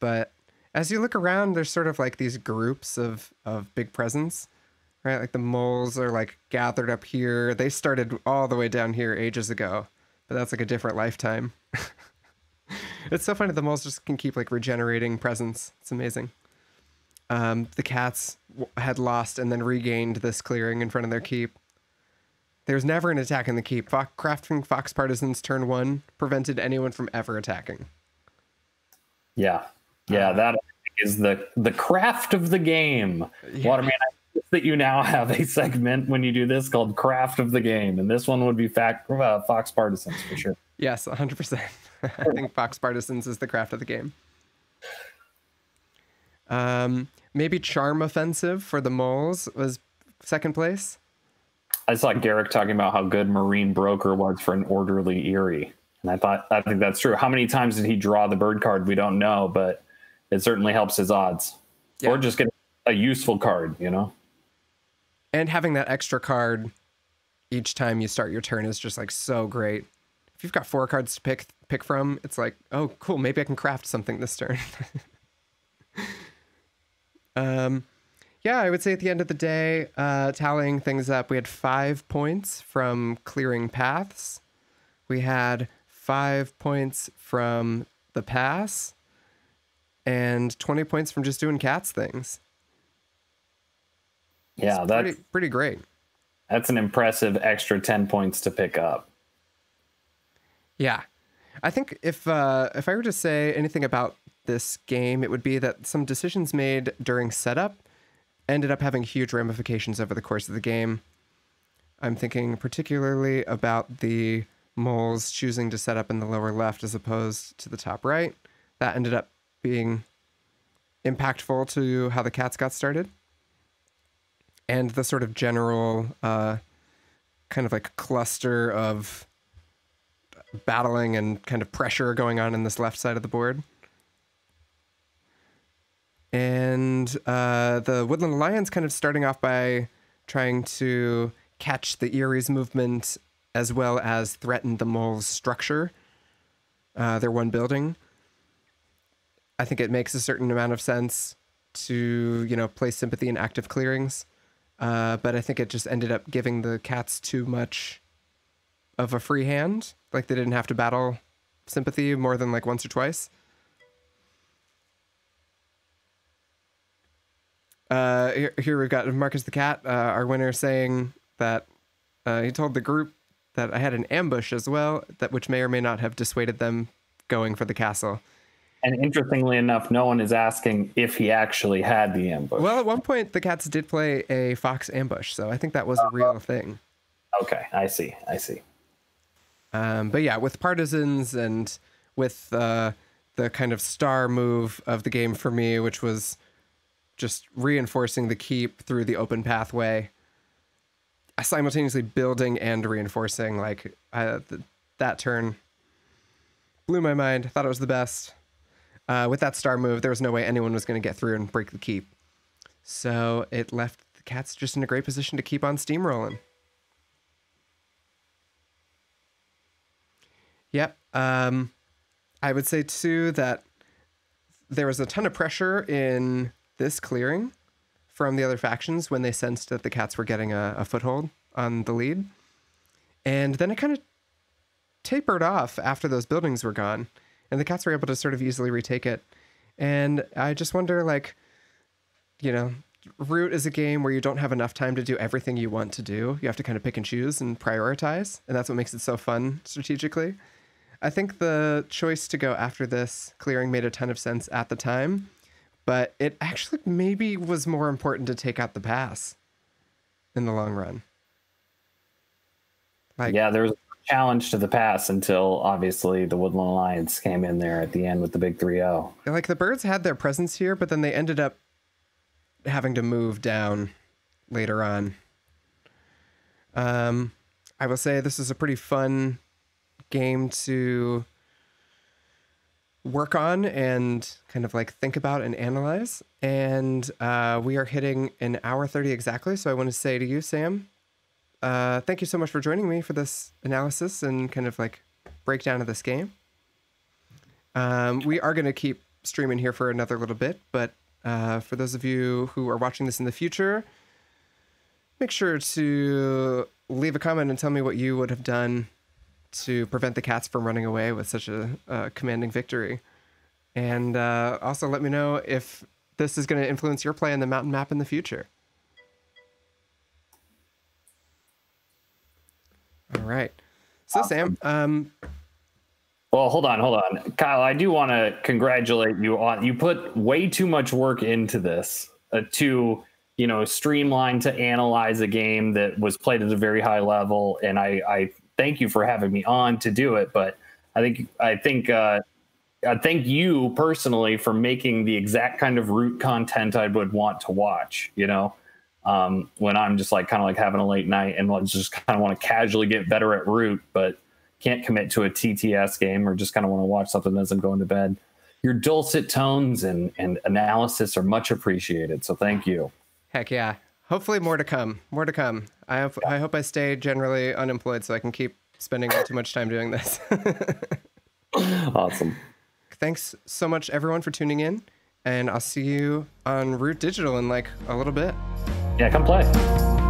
but as you look around, there's sort of like these groups of of big presence, right? Like the moles are like gathered up here. They started all the way down here ages ago, but that's like a different lifetime. it's so funny the moles just can keep like regenerating presence. It's amazing um, the cats w- had lost and then regained this clearing in front of their keep. There was never an attack in the keep. Fo- crafting Fox Partisans turn one prevented anyone from ever attacking. Yeah. Yeah, that is the the craft of the game. Waterman, I that you now have a segment when you do this called Craft of the Game, and this one would be fact, uh, Fox Partisans for sure. Yes, 100%. I think Fox Partisans is the craft of the game. Um, maybe Charm Offensive for the moles was second place. I saw Garrick talking about how good Murine Broker was for an orderly Eyrie. And I thought, I think that's true. How many times did he draw the bird card? We don't know, but it certainly helps his odds. Yeah. Or just get a useful card, you know? And having that extra card each time you start your turn is just like so great. If you've got four cards to pick pick from, it's like, oh, cool, maybe I can craft something this turn. um, yeah, I would say at the end of the day, uh, tallying things up, we had five points from clearing paths. We had five points from the pass, and 20 points from just doing cats things. Yeah, It's that's pretty, pretty great. that's an impressive extra 10 points to pick up. Yeah, I think if uh, if I were to say anything about this game, it would be that some decisions made during setup ended up having huge ramifications over the course of the game. I'm thinking particularly about the moles choosing to set up in the lower left as opposed to the top right. That ended up being impactful to how the cats got started. And the sort of general uh, kind of like cluster of battling and kind of pressure going on in this left side of the board. And uh, the Woodland Alliance kind of starting off by trying to catch the Eyrie's movement as well as threaten the mole's structure. Uh, their one building. I think it makes a certain amount of sense to, you know, place sympathy in active clearings. Uh, but I think it just ended up giving the cats too much of a free hand. Like they didn't have to battle sympathy more than like once or twice. Uh, here, here we've got Marcus the cat, uh, our winner, saying that uh, he told the group that I had an ambush as well, that which may or may not have dissuaded them going for the castle. And interestingly enough, no one is asking if he actually had the ambush. Well, at one point the cats did play a fox ambush, so I think that was a real thing. okay, I see. I see. Um, but yeah, with partisans and with uh, the kind of star move of the game for me, which was just reinforcing the keep through the open pathway, simultaneously building and reinforcing. Like I, th- that turn blew my mind. Thought it was the best. Uh, with that star move, there was no way anyone was going to get through and break the keep. So it left the cats just in a great position to keep on steamrolling. Yep. Um, I would say too that there was a ton of pressure in this clearing from the other factions when they sensed that the cats were getting a, a foothold on the lead. And then it kind of tapered off after those buildings were gone. And the cats were able to sort of easily retake it. And I just wonder, like, you know, Root is a game where you don't have enough time to do everything you want to do. You have to kind of pick and choose and prioritize. And that's what makes it so fun strategically. I think the choice to go after this clearing made a ton of sense at the time, but it actually maybe was more important to take out the pass in the long run. Like, Yeah, there was challenge to the pass until obviously the Woodland Alliance came in there at the end with the big oh. 3 0. like the birds had their presence here, but then they ended up having to move down later on. Um, I will say this is a pretty fun game to work on and kind of like think about and analyze. And uh, we are hitting an hour 30 exactly. So I want to say to you, Sam, uh, thank you so much for joining me for this analysis and kind of like breakdown of this game. Um, we are going to keep streaming here for another little bit, but uh, for those of you who are watching this in the future, make sure to leave a comment and tell me what you would have done to prevent the cats from running away with such a, commanding victory. And uh, also let me know if this is going to influence your play in the mountain map in the future. All right. So, Sam, um, Well, hold on, hold on. Kyle, I do want to congratulate you on you put way too much work into this uh, to, you know, streamline to analyze a game that was played at a very high level and I I thank you for having me on to do it, but I think I think uh I thank you personally for making the exact kind of root content I would want to watch, you know. Um, when I'm just like kind of like having a late night and like just kind of want to casually get better at root, but can't commit to a TTS game or just kind of want to watch something as I'm going to bed. Your dulcet tones and, and analysis are much appreciated. So thank you. heck yeah. Hopefully, more to come. More to come. I hope, I hope I stay generally unemployed so I can keep spending way too much time doing this. Awesome. Thanks so much, everyone, for tuning in. and I'll see you on Root Digital in like a little bit. Yeah, come play.